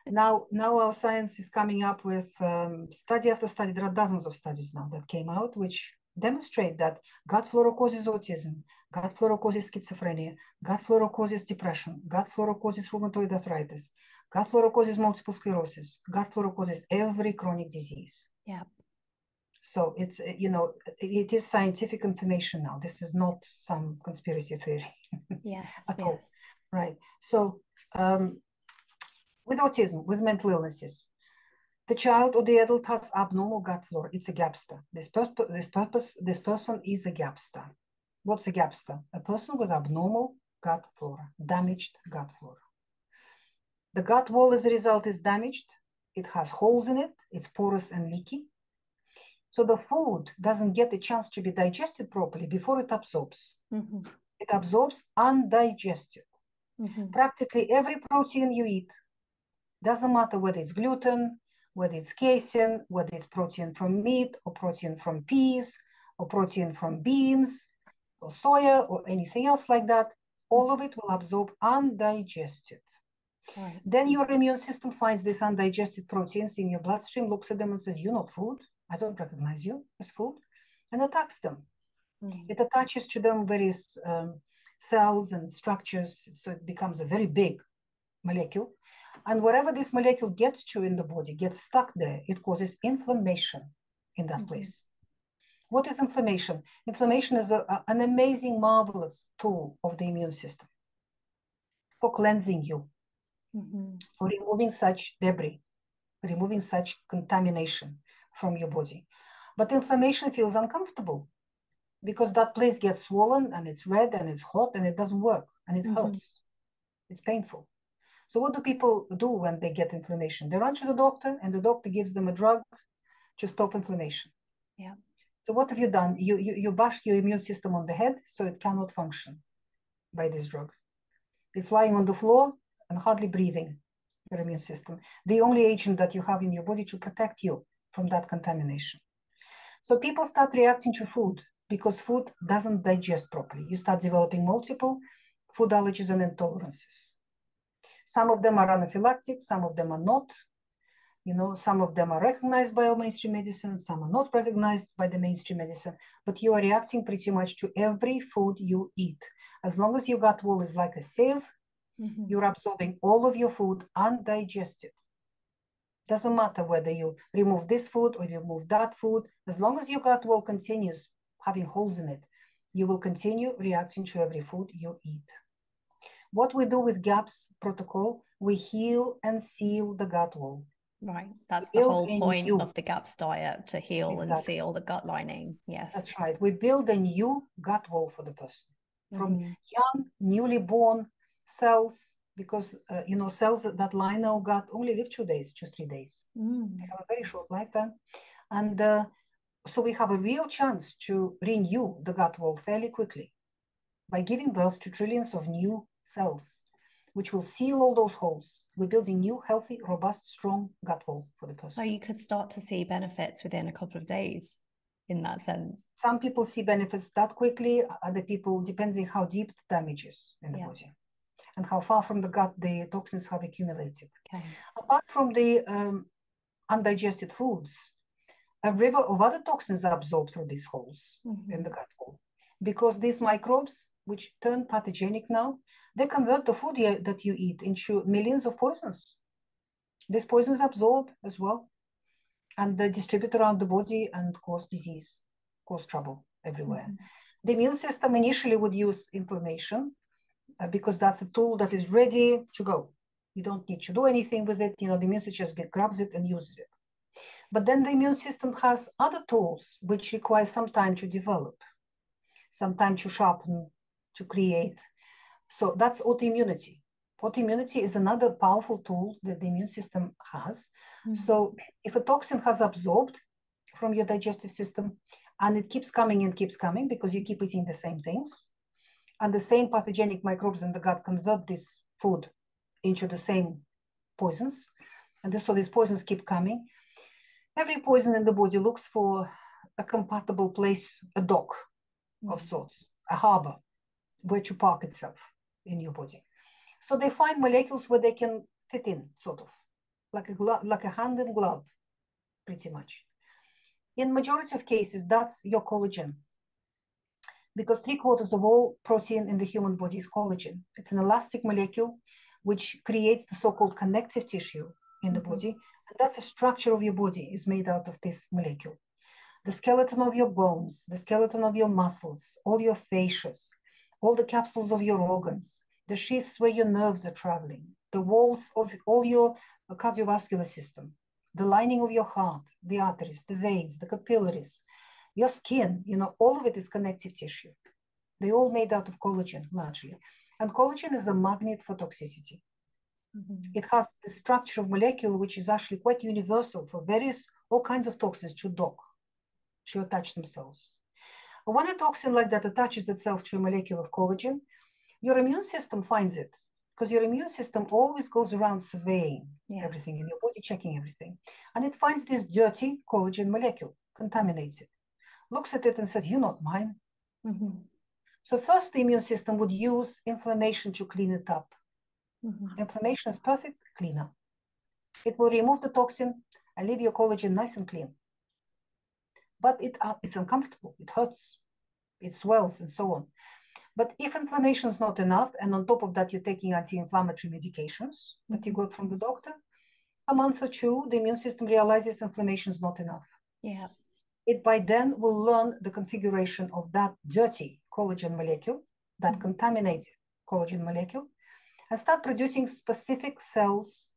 [SPEAKER 1] Now, now our science is coming up with um, study after study. There are dozens of studies now that came out which demonstrate that gut flora causes autism, gut flora causes schizophrenia, gut flora causes depression, gut flora causes rheumatoid arthritis, gut flora causes multiple sclerosis, gut flora causes every chronic disease.
[SPEAKER 2] Yeah.
[SPEAKER 1] So it's, uh, you know, it is scientific information now. This is not some conspiracy theory.
[SPEAKER 2] Yes, yes. All.
[SPEAKER 1] Right. So um, with autism, with mental illnesses, the child or the adult has abnormal gut flora. It's a gapster. This, purpose, this, purpose, this person is a gapster. What's a gapster? A person with abnormal gut flora, damaged gut flora. The gut wall as a result is damaged. It has holes in it. It's porous and leaky. So the food doesn't get a chance to be digested properly before it absorbs. Mm-hmm. It absorbs undigested. Mm-hmm. Practically every protein you eat, doesn't matter whether it's gluten, whether it's casein, whether it's protein from meat or protein from peas or protein from beans or soya or anything else like that, all of it will absorb undigested. Right. Then your immune system finds these undigested proteins in your bloodstream, looks at them and says, You're not food. I don't recognize you as food, and attacks them. Mm. It attaches to them various um, cells and structures, so it becomes a very big molecule. And wherever this molecule gets to in the body, gets stuck there, it causes inflammation in that mm-hmm. place. What is inflammation? Inflammation is a, a, an amazing, marvelous tool of the immune system for cleansing you, mm-hmm. for removing such debris, removing such contamination from your body. But inflammation feels uncomfortable because that place gets swollen and it's red and it's hot and it doesn't work and it mm-hmm. hurts. It's painful. So what do people do when they get inflammation? They run to the doctor and the doctor gives them a drug to stop inflammation.
[SPEAKER 2] Yeah.
[SPEAKER 1] So what have you done? You, you, you bashed your immune system on the head so it cannot function by this drug. It's lying on the floor and hardly breathing, your immune system. The only agent that you have in your body to protect you from that contamination. So people start reacting to food because food doesn't digest properly. You start developing multiple food allergies and intolerances. Some of them are anaphylactic, some of them are not. You know, some of them are recognized by mainstream medicine, some are not recognized by the mainstream medicine, but you are reacting pretty much to every food you eat. As long as your gut wall is like a sieve, mm-hmm. you're absorbing all of your food undigested. Doesn't matter whether you remove this food or you remove that food, as long as your gut wall continues having holes in it, you will continue reacting to every food you eat. What we do with GAPS protocol, we heal and seal the gut wall.
[SPEAKER 2] Right. That's the whole point new. of the GAPS diet to heal exactly. and seal the gut lining. Yes.
[SPEAKER 1] That's right. We build a new gut wall for the person from mm. young, newly born cells, because, uh, you know, cells that line our gut only live two days, two, three days. Mm. They have a very short lifetime. And uh, so we have a real chance to renew the gut wall fairly quickly by giving birth to trillions of new cells, which will seal all those holes. We're building new, healthy, robust, strong gut wall for the person.
[SPEAKER 2] So you could start to see benefits within a couple of days in that sense.
[SPEAKER 1] Some people see benefits that quickly, other people, depending how deep the damage is in the yeah. body and how far from the gut the toxins have accumulated. Okay. Apart from the um, undigested foods, a river of other toxins are absorbed through these holes mm-hmm. in the gut wall because these microbes, which turn pathogenic now, they convert the food that you eat into millions of poisons. These poisons absorb as well and they distribute around the body and cause disease. cause trouble everywhere. Mm-hmm. The immune system initially would use inflammation uh, because that's a tool that is ready to go. You don't need to do anything with it. You know, the immune system just get, grabs it and uses it. But then the immune system has other tools which require some time to develop, some time to sharpen, to create. So that's autoimmunity. Autoimmunity is another powerful tool that the immune system has. Mm-hmm. So if a toxin has absorbed from your digestive system and it keeps coming and keeps coming because you keep eating the same things, and the same pathogenic microbes in the gut convert this food into the same poisons, and this, so these poisons keep coming. Every poison in the body looks for a compatible place, a dock of mm. sorts, a harbor where to park itself in your body. So they find molecules where they can fit in, sort of, like a like a hand in glove, pretty much. In majority of cases, that's your collagen, because three quarters of all protein in the human body is collagen. It's an elastic molecule which creates the so-called connective tissue in the mm-hmm. body. And that's the structure of your body is made out of this molecule. The skeleton of your bones, the skeleton of your muscles, all your fascias, all the capsules of your organs, the sheaths where your nerves are traveling, the walls of all your cardiovascular system, the lining of your heart, the arteries, the veins, the capillaries, your skin, you know, all of it is connective tissue. They're all made out of collagen largely. And collagen is a magnet for toxicity. Mm-hmm. It has the structure of molecule, which is actually quite universal for various, all kinds of toxins to dock, to attach themselves. When a toxin like that attaches itself to a molecule of collagen, your immune system finds it because your immune system always goes around surveying yeah. everything in your body, checking everything. And it finds this dirty collagen molecule, contaminates it, looks at it and says, You're not mine. Mm-hmm. So, first, the immune system would use inflammation to clean it up. Mm-hmm. Inflammation is perfect cleaner. It will remove the toxin and leave your collagen nice and clean. But it, uh, it's uncomfortable, it hurts, it swells, and so on. But if inflammation is not enough, and on top of that, you're taking anti-inflammatory medications that you got from the doctor, a month or two, the immune system realizes inflammation is not enough.
[SPEAKER 2] Yeah.
[SPEAKER 1] It by then will learn the configuration of that dirty collagen molecule, that mm-hmm. contaminated collagen molecule, and start producing specific cells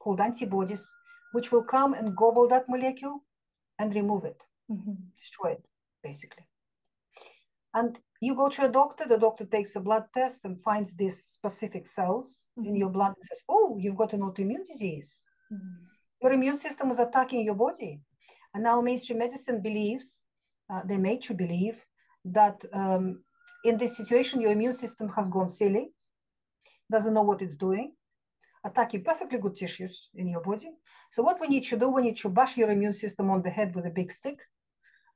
[SPEAKER 1] called antibodies, which will come and gobble that molecule and remove it, mm-hmm. destroy it, basically. And you go to a doctor, the doctor takes a blood test and finds these specific cells mm-hmm. in your blood and says, Oh, you've got an autoimmune disease. Mm-hmm. Your immune system is attacking your body. And now mainstream medicine believes, uh, they made you believe, that um, in this situation, your immune system has gone silly, doesn't know what it's doing, attacking perfectly good tissues in your body. So what we need to do, we need to bash your immune system on the head with a big stick,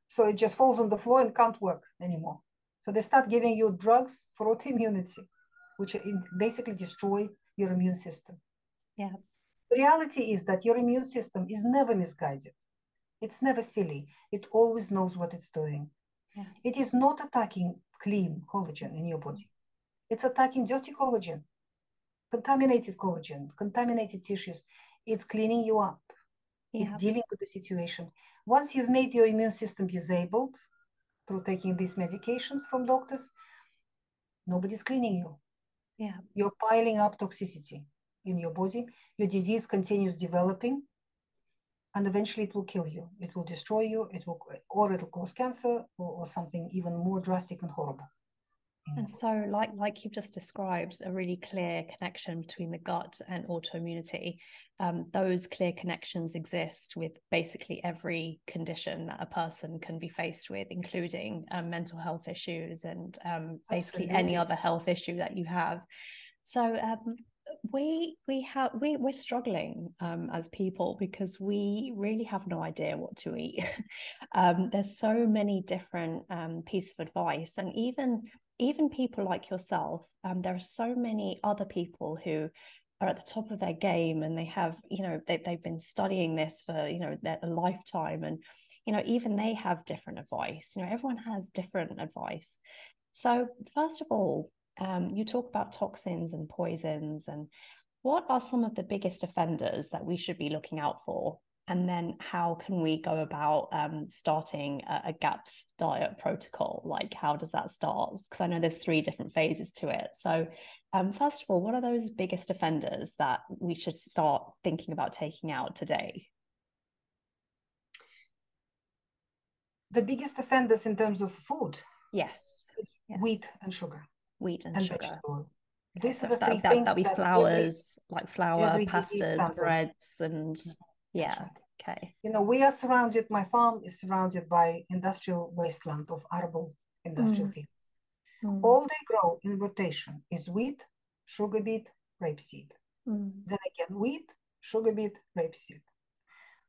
[SPEAKER 1] so it just falls on the floor and can't work anymore. So they start giving you drugs for autoimmunity, which basically destroy your immune system.
[SPEAKER 2] Yeah.
[SPEAKER 1] The reality is that your immune system is never misguided. It's never silly. It always knows what it's doing. Yeah. It is not attacking clean collagen in your body. It's attacking dirty collagen, contaminated collagen, contaminated tissues. It's cleaning you up. Yeah. It's dealing with the situation. Once you've made your immune system disabled, through taking these medications from doctors, nobody's cleaning you.
[SPEAKER 2] Yeah.
[SPEAKER 1] You're piling up toxicity in your body. Your disease continues developing and eventually it will kill you. It will destroy you. It will, or it'll cause cancer or, or something even more drastic and horrible.
[SPEAKER 2] And so, like like you've just described, a really clear connection between the gut and autoimmunity. Um, those clear connections exist with basically every condition that a person can be faced with, including um, mental health issues and um, basically any other health issue that you have. So, um, we we have we we're struggling um, as people because we really have no idea what to eat. um, there's so many different um, pieces of advice, and even even people like yourself, um, there are so many other people who are at the top of their game and they have, you know, they, they've been studying this for, you know, their a lifetime. And, you know, even they have different advice. You know, everyone has different advice. So, first of all, um, you talk about toxins and poisons and what are some of the biggest offenders that we should be looking out for and then how can we go about um, starting a, a, GAPS diet protocol? Like, how does that start? Because I know there's three different phases to it. So, um, first of all, what are those biggest offenders that we should start thinking about taking out today?
[SPEAKER 1] The biggest offenders in terms of food.
[SPEAKER 2] Yes.
[SPEAKER 1] yes. Wheat and sugar.
[SPEAKER 2] Wheat and, and sugar. Vegetable. These so are the that, three that, things that be flowers, every, like flour, pastas, breads, and yeah. Okay.
[SPEAKER 1] You know, we are surrounded, my farm is surrounded by industrial wasteland of arable industrial mm. fields. Mm. All they grow in rotation is wheat, sugar beet, rapeseed. Mm. Then again, wheat, sugar beet, rapeseed.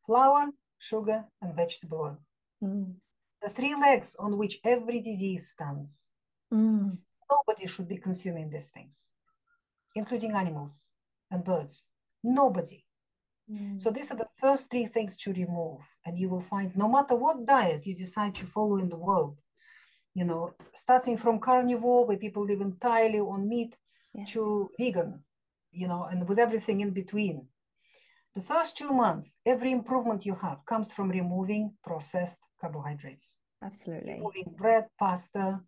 [SPEAKER 1] Flour, sugar, and vegetable oil. Mm. The three legs on which every disease stands. Mm. Nobody should be consuming these things, including animals and birds. Nobody. Mm. So these are the first three things to remove, and you will find no matter what diet you decide to follow in the world, you know, starting from carnivore where people live entirely on meat yes. to vegan, you know, and with everything in between. The first two months, every improvement you have comes from removing processed carbohydrates.
[SPEAKER 2] Absolutely.
[SPEAKER 1] Removing bread, pasta,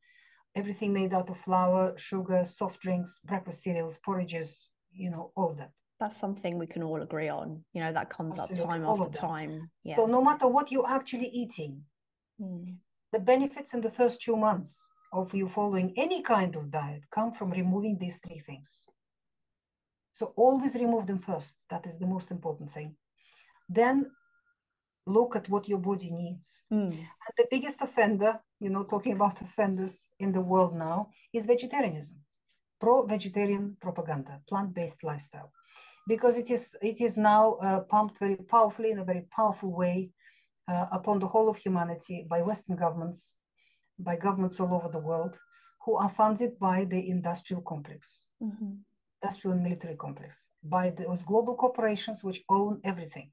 [SPEAKER 1] everything made out of flour, sugar, soft drinks, breakfast cereals, porridges, you know, all that
[SPEAKER 2] that's something we can all agree on you know that comes Absolutely. up time all after time
[SPEAKER 1] yes. so no matter what you're actually eating mm. the benefits in the first two months of you following any kind of diet come from removing these three things so always remove them first that is the most important thing then look at what your body needs mm. and the biggest offender you know talking about offenders in the world now is vegetarianism pro-vegetarian propaganda plant-based lifestyle because it is it is now uh, pumped very powerfully in a very powerful way uh, upon the whole of humanity by Western governments, by governments all over the world, who are funded by the industrial complex, mm-hmm. industrial and military complex, by those global corporations which own everything,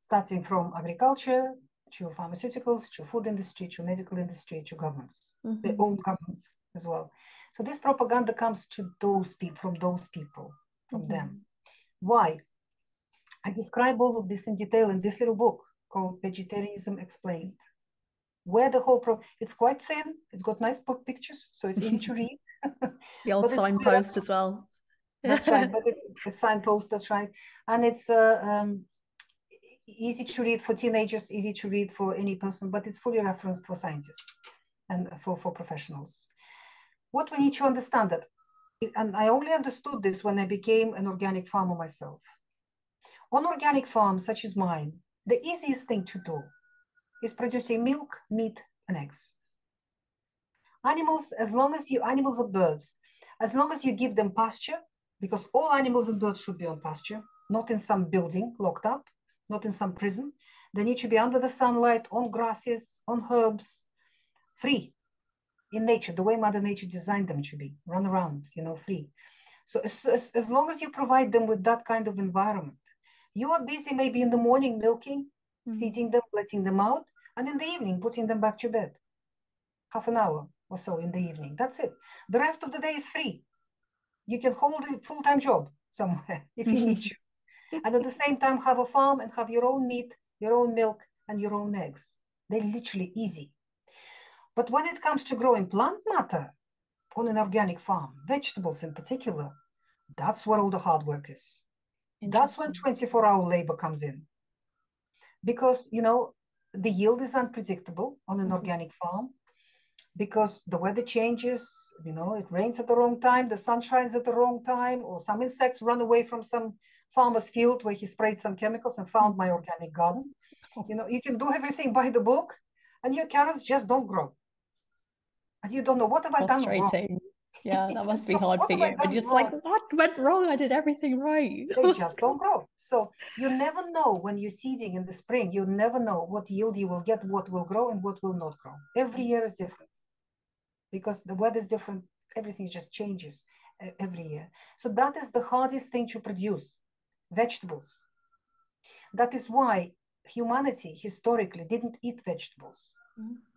[SPEAKER 1] starting from agriculture to pharmaceuticals to food industry to medical industry to governments. Mm-hmm. They own governments as well. So this propaganda comes to those people from those people, from mm-hmm. them. Why? I describe all of this in detail in this little book called Vegetarianism Explained, where the whole pro it's quite thin, it's got nice book pictures, so it's easy to read.
[SPEAKER 2] the old signpost as well.
[SPEAKER 1] that's right, but it's a signpost, that's right. And it's uh, um, easy to read for teenagers, easy to read for any person, but it's fully referenced for scientists and for, for professionals. What we need to understand that and I only understood this when I became an organic farmer myself. On organic farms such as mine, the easiest thing to do is producing milk, meat, and eggs. Animals, as long as you, animals or birds, as long as you give them pasture, because all animals and birds should be on pasture, not in some building locked up, not in some prison. They need to be under the sunlight, on grasses, on herbs, free in nature, the way Mother Nature designed them to be, run around, you know, free. So as, as, as long as you provide them with that kind of environment, you are busy maybe in the morning milking, mm-hmm. feeding them, letting them out, and in the evening putting them back to bed. Half an hour or so in the evening. That's it. The rest of the day is free. You can hold a full-time job somewhere if you need to. and at the same time have a farm and have your own meat, your own milk, and your own eggs. They're literally easy. But when it comes to growing plant matter on an organic farm, vegetables in particular, that's where all the hard work is. That's when 24 hour labor comes in. Because, you know, the yield is unpredictable on an mm-hmm. organic farm because the weather changes, you know, it rains at the wrong time, the sun shines at the wrong time, or some insects run away from some farmer's field where he sprayed some chemicals and found my organic garden. Oh. You know, you can do everything by the book and your carrots just don't grow you don't know what have I done wrong.
[SPEAKER 2] Yeah, that must be hard for you. But it's like, what went wrong? I did everything right.
[SPEAKER 1] they just don't grow. So you never know when you're seeding in the spring, you never know what yield you will get, what will grow and what will not grow. Every year is different because the weather is different. Everything just changes every year. So that is the hardest thing to produce, vegetables. That is why humanity historically didn't eat vegetables. Mm-hmm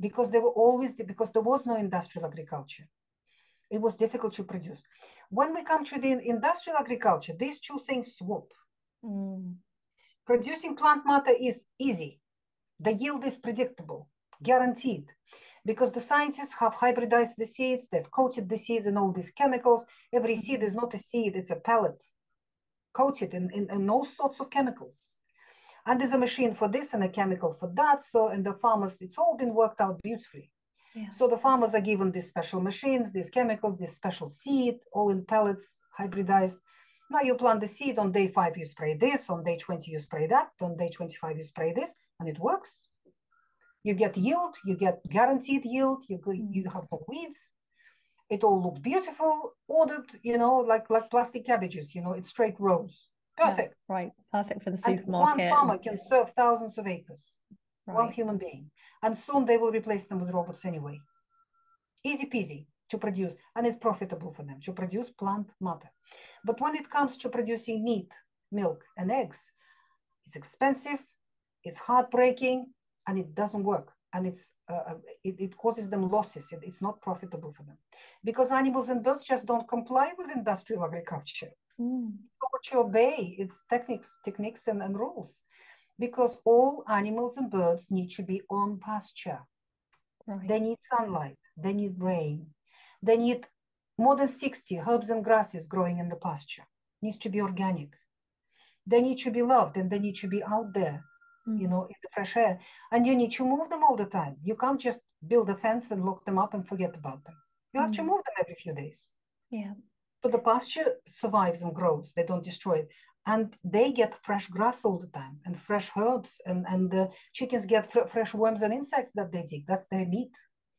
[SPEAKER 1] because they were always because there was no industrial agriculture. It was difficult to produce. When we come to the industrial agriculture, these two things swap. Mm. Producing plant matter is easy. The yield is predictable, guaranteed, because the scientists have hybridized the seeds, they've coated the seeds in all these chemicals. Every seed is not a seed, it's a pellet, coated in, in, in all sorts of chemicals. And there's a machine for this and a chemical for that. So, in the farmers, it's all been worked out beautifully. Yeah. So the farmers are given these special machines, these chemicals, this special seed, all in pellets, hybridized. Now you plant the seed on day five, you spray this, on day 20, you spray that, on day 25, you spray this, and it works. You get yield, you get guaranteed yield, you, you mm. have no weeds. It all looks beautiful, ordered, you know, like, like plastic cabbages, you know, it's straight rows. Perfect.
[SPEAKER 2] Yeah, right, perfect for the supermarket.
[SPEAKER 1] And one farmer can serve thousands of acres, right. one human being. And soon they will replace them with robots anyway. Easy peasy to produce, and it's profitable for them to produce plant matter. But when it comes to producing meat, milk, and eggs, it's expensive, it's heartbreaking, and it doesn't work. And it's uh, uh, it, it, causes them losses. It, it's not profitable for them because animals and birds just don't comply with industrial agriculture. Mm. What you obey its techniques, techniques and, and rules, because all animals and birds need to be on pasture. Right. They need sunlight. They need rain. They need more than 60 herbs and grasses growing in the pasture. Needs to be organic. They need to be loved and they need to be out there, mm. you know, in the fresh air. And you need to move them all the time. You can't just build a fence and lock them up and forget about them. You have mm. to move them every few days.
[SPEAKER 2] Yeah.
[SPEAKER 1] So the pasture survives and grows. They don't destroy it. And they get fresh grass all the time and fresh herbs. And, and the chickens get fr- fresh worms and insects that they dig. That's their meat.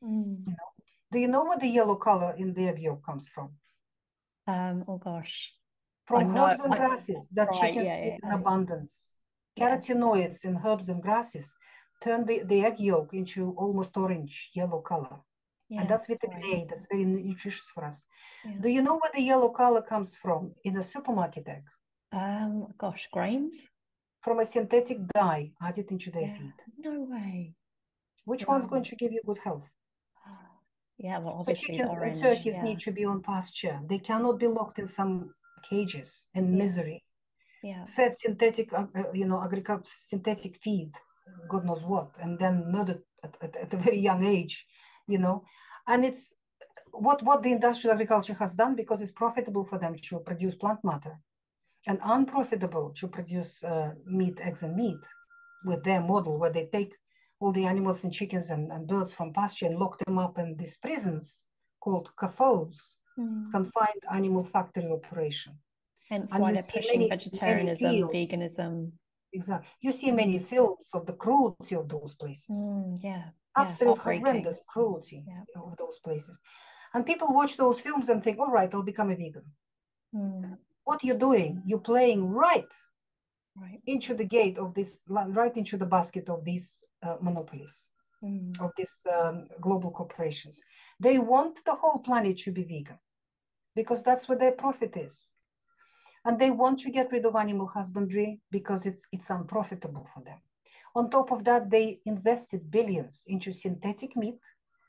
[SPEAKER 1] Mm. You know, do you know where the yellow color in the egg yolk comes from?
[SPEAKER 2] Um, oh gosh.
[SPEAKER 1] From herbs and grasses that right, chickens yeah, eat yeah, in yeah. abundance. Carotenoids in herbs and grasses turn the, the egg yolk into almost orange yellow color. And that's vitamin right. A. That's very nutritious for us. Do you know where the yellow color comes from in a supermarket egg?
[SPEAKER 2] Um, gosh, grains?
[SPEAKER 1] From a synthetic dye added into their feed.
[SPEAKER 2] No way.
[SPEAKER 1] Which wow. one's going to give you good health?
[SPEAKER 2] Yeah, well, obviously,
[SPEAKER 1] so chickens
[SPEAKER 2] orange,
[SPEAKER 1] and turkeys
[SPEAKER 2] yeah.
[SPEAKER 1] need to be on pasture. They cannot be locked in some cages in yeah. misery.
[SPEAKER 2] Yeah,
[SPEAKER 1] fed synthetic, uh, uh you know, agriculture synthetic feed, God knows what, and then murdered at, at, at, a very young age, you know. And it's what what the industrial agriculture has done because it's profitable for them to produce plant matter, and unprofitable to produce uh, meat, eggs, and meat with their model where they take all the animals and chickens and, and birds from pasture and lock them up in these prisons called CAFOs, mm. confined animal factory operation.
[SPEAKER 2] Hence and why they're pushing many, vegetarianism, many veganism.
[SPEAKER 1] Exactly. You see many films of the cruelty of those places.
[SPEAKER 2] Mm, yeah.
[SPEAKER 1] Absolute horrendous cruelty yeah. of those places. And people watch those films and think, all right, I'll become a vegan. Mm. What you're doing, you're playing right right. into the gate of this, right into the basket of these uh, monopolies, mm. of these um, global corporations. They want the whole planet to be vegan because that's where their profit is. And they want to get rid of animal husbandry because it's, it's unprofitable for them. On top of that, they invested billions into synthetic meat,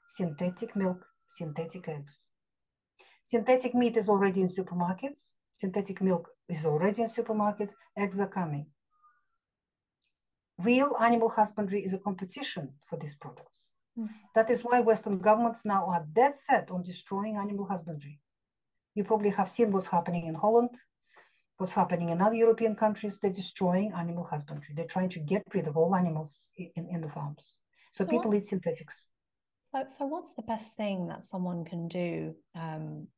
[SPEAKER 1] synthetic milk, synthetic eggs. Synthetic meat is already in supermarkets. Synthetic milk is already in supermarkets. Eggs are coming. Real animal husbandry is a competition for these products. Mm. That is why Western governments now are dead set on destroying animal husbandry. You probably have seen what's happening in Holland, what's happening in other European countries. They're destroying animal husbandry. They're trying to get rid of all animals in, in the farms. So, so people what, eat synthetics.
[SPEAKER 2] So, so what's the best thing that someone can do um,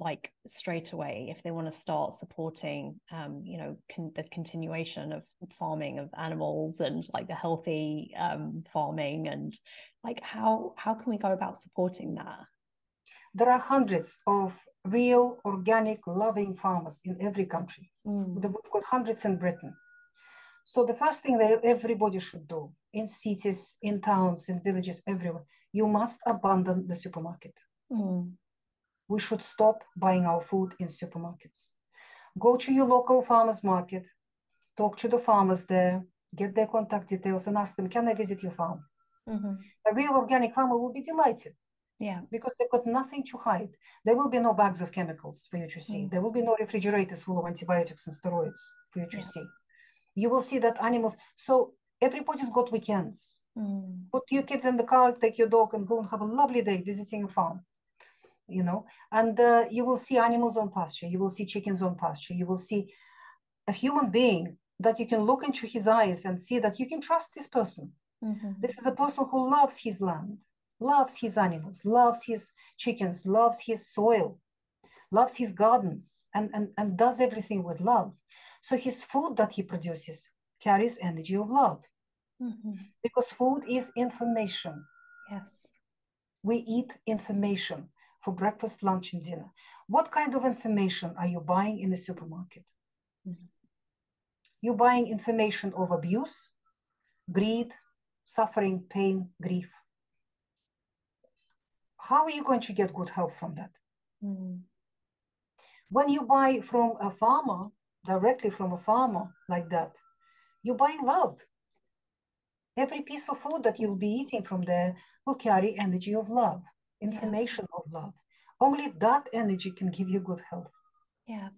[SPEAKER 2] like straight away if they want to start supporting um, you know con- the continuation of farming of animals and like the healthy um, farming and like how how can we go about supporting that
[SPEAKER 1] there are hundreds of real organic loving farmers in every country mm. we've got hundreds in britain so the first thing that everybody should do in cities in towns in villages everywhere you must abandon the supermarket mm we should stop buying our food in supermarkets. Go to your local farmers market, talk to the farmers there, get their contact details and ask them, can I visit your farm? Mm-hmm. A real organic farmer will be delighted.
[SPEAKER 2] Yeah.
[SPEAKER 1] Because they've got nothing to hide. There will be no bags of chemicals for you to see. Mm. There will be no refrigerators full of antibiotics and steroids for you to yeah. see. You will see that animals. So everybody's got weekends.
[SPEAKER 2] Mm.
[SPEAKER 1] Put your kids in the car, take your dog, and go and have a lovely day visiting a farm. You know, and uh, you will see animals on pasture. You will see chickens on pasture. You will see a human being that you can look into his eyes and see that you can trust this person.
[SPEAKER 2] Mm-hmm.
[SPEAKER 1] This is a person who loves his land, loves his animals, loves his chickens, loves his soil, loves his gardens, and, and, and does everything with love. So his food that he produces carries energy of love
[SPEAKER 2] Mm-hmm.
[SPEAKER 1] because food is information.
[SPEAKER 2] Yes.
[SPEAKER 1] We eat information for breakfast, lunch, and dinner. What kind of information are you buying in the supermarket?
[SPEAKER 2] Mhm.
[SPEAKER 1] You're buying information of abuse, greed, suffering, pain, grief. How are you going to get good health from that?
[SPEAKER 2] Mm.
[SPEAKER 1] When you buy from a farmer, directly from a farmer like that, you're buying love. Every piece of food that you'll be eating from there will carry energy of love, information of love. Only that energy can give you good health.
[SPEAKER 2] Yeah.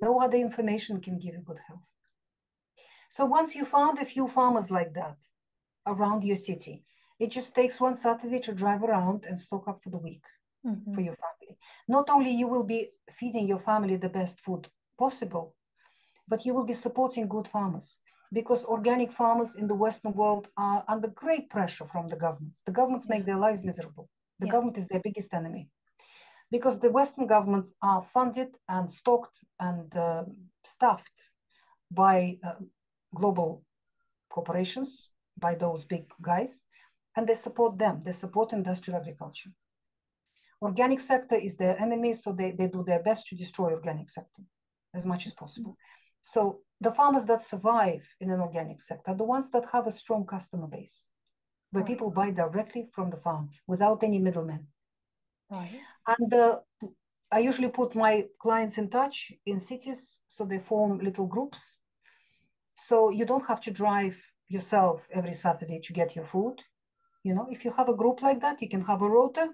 [SPEAKER 1] No other information can give you good health. So once you found a few farmers like that around your city, it just takes one Saturday to drive around and stock up for the week
[SPEAKER 2] Mhm.
[SPEAKER 1] for your family. Not only you will be feeding your family the best food possible, but you will be supporting good farmers because organic farmers in the Western world are under great pressure from the governments. The governments make their lives miserable. The
[SPEAKER 2] Yeah.
[SPEAKER 1] government is their biggest enemy because the Western governments are funded and stocked and uh, staffed by uh, global corporations, by those big guys, and they support them. They support industrial agriculture. Organic sector is their enemy, so they, they do their best to destroy organic sector as much as possible. So the farmers that survive in an organic sector are the ones that have a strong customer base, where
[SPEAKER 2] Right.
[SPEAKER 1] people buy directly from the farm without any middlemen.
[SPEAKER 2] Right.
[SPEAKER 1] And uh, I usually put my clients in touch in cities, so they form little groups. So you don't have to drive yourself every Saturday to get your food. You know, if you have a group like that, you can have a rota.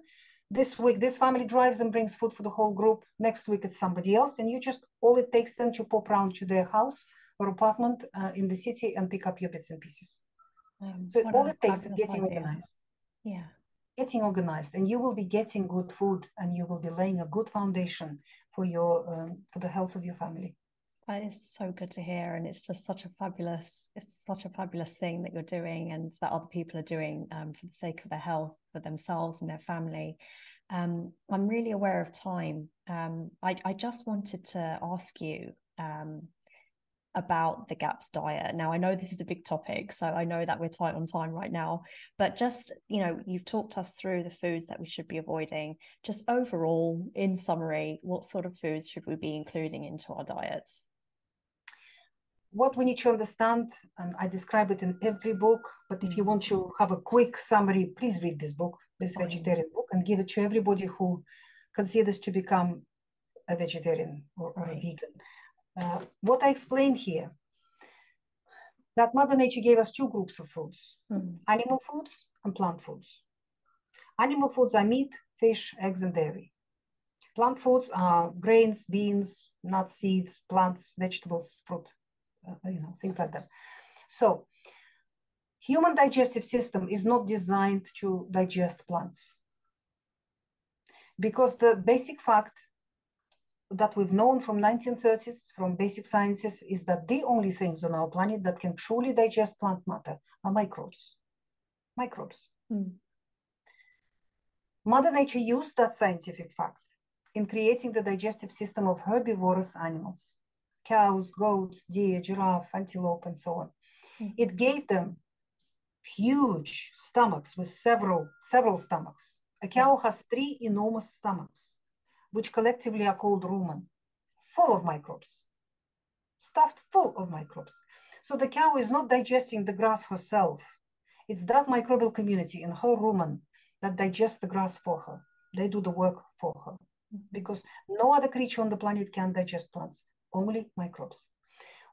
[SPEAKER 1] This week, this family drives and brings food for the whole group. Next week, it's somebody else, and you just all it takes then to pop round to their house or apartment uh, in the city and pick up your bits and pieces.
[SPEAKER 2] Um,
[SPEAKER 1] So all it takes is getting
[SPEAKER 2] idea.
[SPEAKER 1] organized
[SPEAKER 2] Yeah.
[SPEAKER 1] getting organized and you will be getting good food and you will be laying a good foundation for your um, for the health of your family
[SPEAKER 2] That is so good to hear, and it's just such a fabulous, it's such a fabulous thing that you're doing, and that other people are doing um, for the sake of their health, for themselves and their family. Um, I'm really aware of time. Um, I, I just wanted to ask you um, about the GAPS diet. Now, I know this is a big topic, so I know that we're tight on time right now, but just, you know, you've talked us through the foods that we should be avoiding. Just overall, in summary, what sort of foods should we be including into our diets?
[SPEAKER 1] What we need to understand and i describe it in every book but if you want to have a quick summary please read this book this vegetarian book and give it to everybody who considers to become a vegetarian or, or a vegan uh, what i explained here that mother nature gave us two groups of foods
[SPEAKER 2] Mm.
[SPEAKER 1] animal foods and plant foods. Animal foods are meat, fish, eggs, and dairy. Plant foods are grains, beans, nuts, seeds, plants, vegetables, fruit, you know, things like that. So, human digestive system is not designed to digest plants because the basic fact that we've known from 1930s from basic sciences is that the only things on our planet that can truly digest plant matter are microbes microbes
[SPEAKER 2] Mm.
[SPEAKER 1] Mother Nature used that scientific fact in creating the digestive system of herbivorous animals cows, goats, deer, giraffe, antelope, and so on.
[SPEAKER 2] Mhm.
[SPEAKER 1] It gave them huge stomachs with several, several stomachs. A cow has three enormous stomachs, which collectively are called rumen, full of microbes, stuffed full of microbes. So the cow is not digesting the grass herself. It's that microbial community in her rumen that digests the grass for her. They do the work for her because no other creature on the planet can digest plants, only microbes.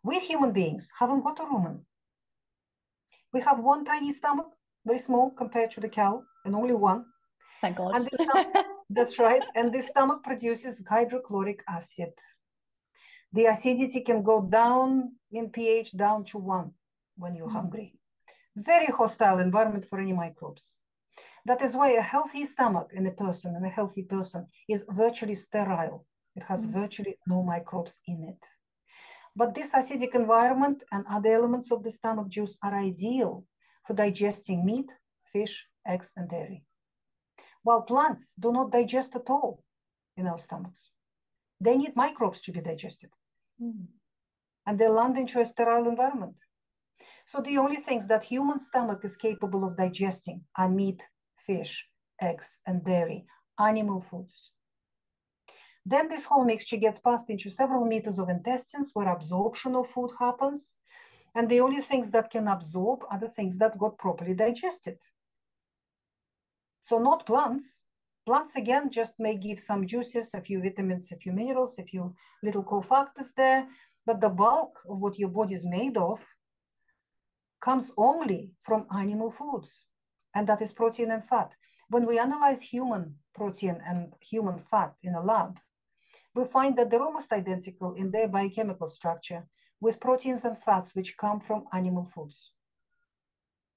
[SPEAKER 1] We human beings haven't got a rumen. We have one tiny stomach, very small compared to the cow, and only one.
[SPEAKER 2] Thank God.
[SPEAKER 1] And this stomach, that's right. And this stomach produces hydrochloric acid. The acidity can go down in pH down to one when you're mm. hungry. Very hostile environment for any microbes. That is why a healthy stomach in a person and a healthy person is virtually sterile. It has virtually no microbes in it. But this acidic environment and other elements of the stomach juice are ideal for digesting meat, fish, eggs, and dairy. While plants do not digest at all in our stomachs, they need microbes to be digested. Mm. And they land into a sterile environment. So the only things that human stomach is capable of digesting are meat, fish, eggs, and dairy, animal foods. Then this whole mixture gets passed into several meters of intestines where absorption of food happens. And the only things that can absorb are the things that got properly digested. So not plants. Plants, again, just may give some juices, a few vitamins, a few minerals, a few little cofactors there. But the bulk of what your body is made of comes only from animal foods, and that is protein and fat. When we analyze human protein and human fat in a lab, we find that they're almost identical in their biochemical structure with proteins and fats which come from animal foods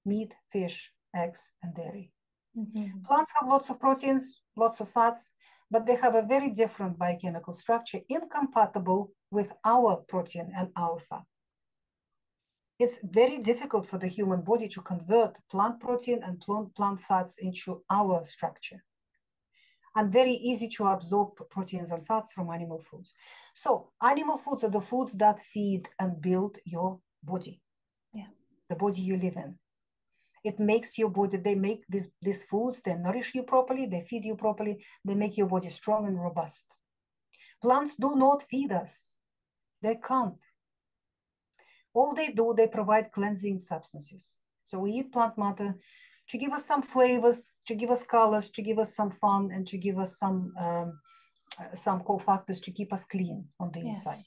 [SPEAKER 1] meat, fish, eggs, and dairy. Mm-hmm. Plants have lots of proteins, lots of fats, but they have a very different biochemical structure, incompatible with our protein and our fat it's very difficult for the human body to convert plant protein and plant fats into our structure and very easy to absorb proteins and fats from animal foods. So animal foods are the foods that feed and build your body,
[SPEAKER 2] yeah.
[SPEAKER 1] the body you live in. It makes your body, they make these, these foods, they nourish you properly, they feed you properly, they make your body strong and robust. Plants do not feed us. They can't. All they do, they provide cleansing substances. So we eat plant matter to give us some flavors, to give us colors, to give us some fun, and to give us some um, uh, some cofactors to keep us clean on the yes. inside.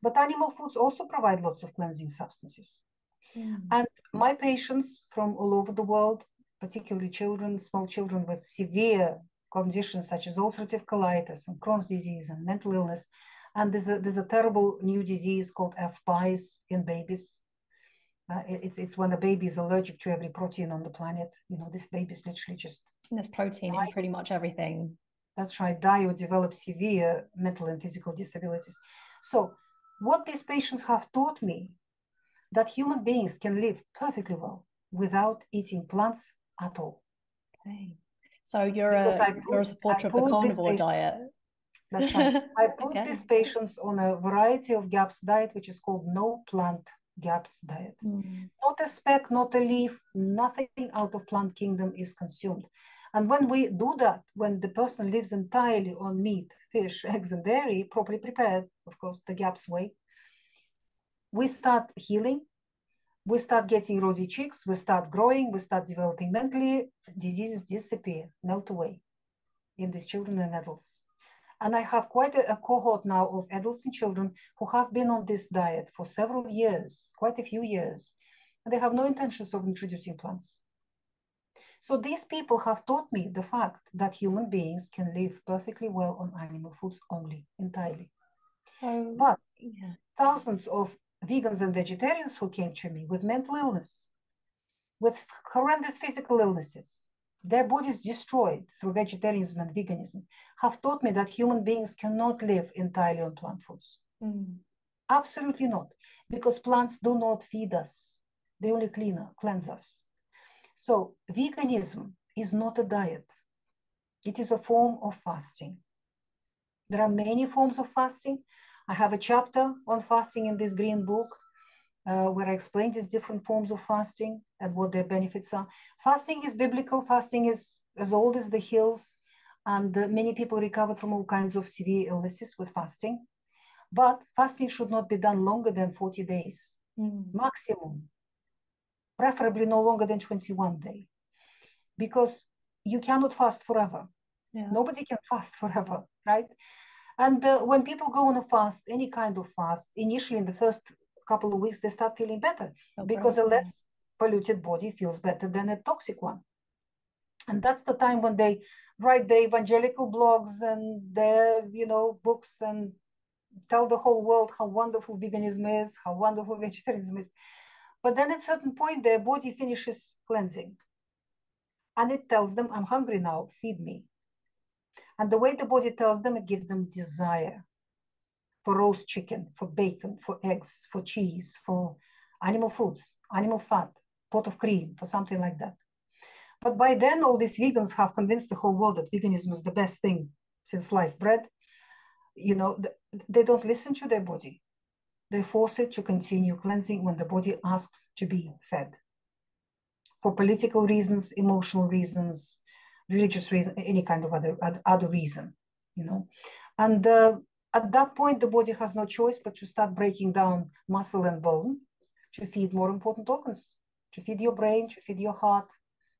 [SPEAKER 1] But animal foods also provide lots of cleansing substances. Mm. And my patients from all over the world, particularly children, small children with severe conditions such as ulcerative colitis and Crohn's disease and mental illness, and there's a, there's a terrible new disease called FPIES in babies. Uh, it's, it's when the baby is allergic to every protein on the planet. You know, this baby is literally just.
[SPEAKER 2] There's protein die. in pretty much everything.
[SPEAKER 1] That's right, die or develop severe mental and physical disabilities. So, what these patients have taught me that human beings can live perfectly well without eating plants at all.
[SPEAKER 2] Okay. So you're a put, you're a supporter of the carnivore diet.
[SPEAKER 1] That's right. I put okay. these patients on a variety of GAPS diet, which is called no plant GAPS diet. Mm. Not a speck, not a leaf, nothing out of plant kingdom is consumed. And when we do that, when the person lives entirely on meat, fish, eggs, and dairy, properly prepared, of course, the GAPS way, we start healing, we start getting rosy cheeks, we start growing, we start developing mentally, diseases disappear, melt away in these children and adults. And I have quite a, a, cohort now of adults and children who have been on this diet for several years, quite a few years, and they have no intentions of introducing plants. So these people have taught me the fact that human beings can live perfectly well on animal foods only, entirely. Um, but yeah. thousands of vegans and vegetarians who came to me with mental illness, with horrendous physical illnesses, their bodies destroyed through vegetarianism and veganism, have taught me that human beings cannot live entirely on plant foods. Mm. Absolutely not, because plants do not feed us, they only clean, cleanse us. So, veganism is not a diet, it is a form of fasting. There are many forms of fasting. I have a chapter on fasting in this green book uh, where I explained these different forms of fasting and what their benefits are. Fasting is biblical. Fasting is as old as the hills, and uh, many people recovered from all kinds of severe illnesses with fasting. But fasting should not be done longer than 40 days, mm. maximum, preferably no longer than 21 days, because you cannot fast forever. Yeah. Nobody can fast forever, right? And uh, when people go on a fast, any kind of fast, initially in the first couple of weeks, they start feeling better because a less polluted body feels better than a toxic one. And that's the time when they write the evangelical blogs and their, you know, books and tell the whole world how wonderful veganism is, how wonderful vegetarianism is. But then at a certain point, their body finishes cleansing. And it tells them, I'm hungry now, feed me. And the way the body tells them, it gives them desire for roast chicken, for bacon, for eggs, for cheese, for animal foods, animal fat, pot of cream, for something like that. But by then, all these vegans have convinced the whole world that veganism is the best thing since sliced bread. You know, they don't listen to their body. They force it to continue cleansing when the body asks to be fed. For political reasons, emotional reasons, religious reason, any kind of other other reason, you know. And uh, at that point, the body has no choice but to start breaking down muscle and bone to feed more important organs, to feed your brain, to feed your heart,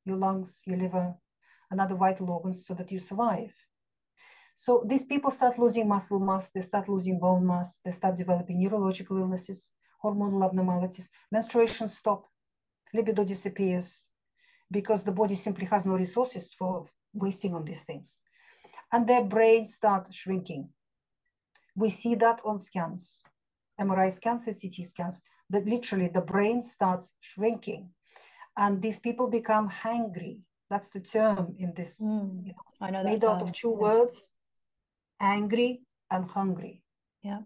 [SPEAKER 1] your lungs, your liver, and other vital organs so that you survive. So these people start losing muscle mass, they start losing bone mass, they start developing neurological illnesses, hormonal abnormalities, menstruation stop, libido disappears, because the body simply has no resources for wasting on these things. And their brains start shrinking. We see that on scans, MRI scans and CT scans, that literally the brain starts shrinking. And these people become hangry. That's the term in this,
[SPEAKER 2] mm, you know, I know
[SPEAKER 1] made out of two yes. words, angry and hungry.
[SPEAKER 2] Yeah.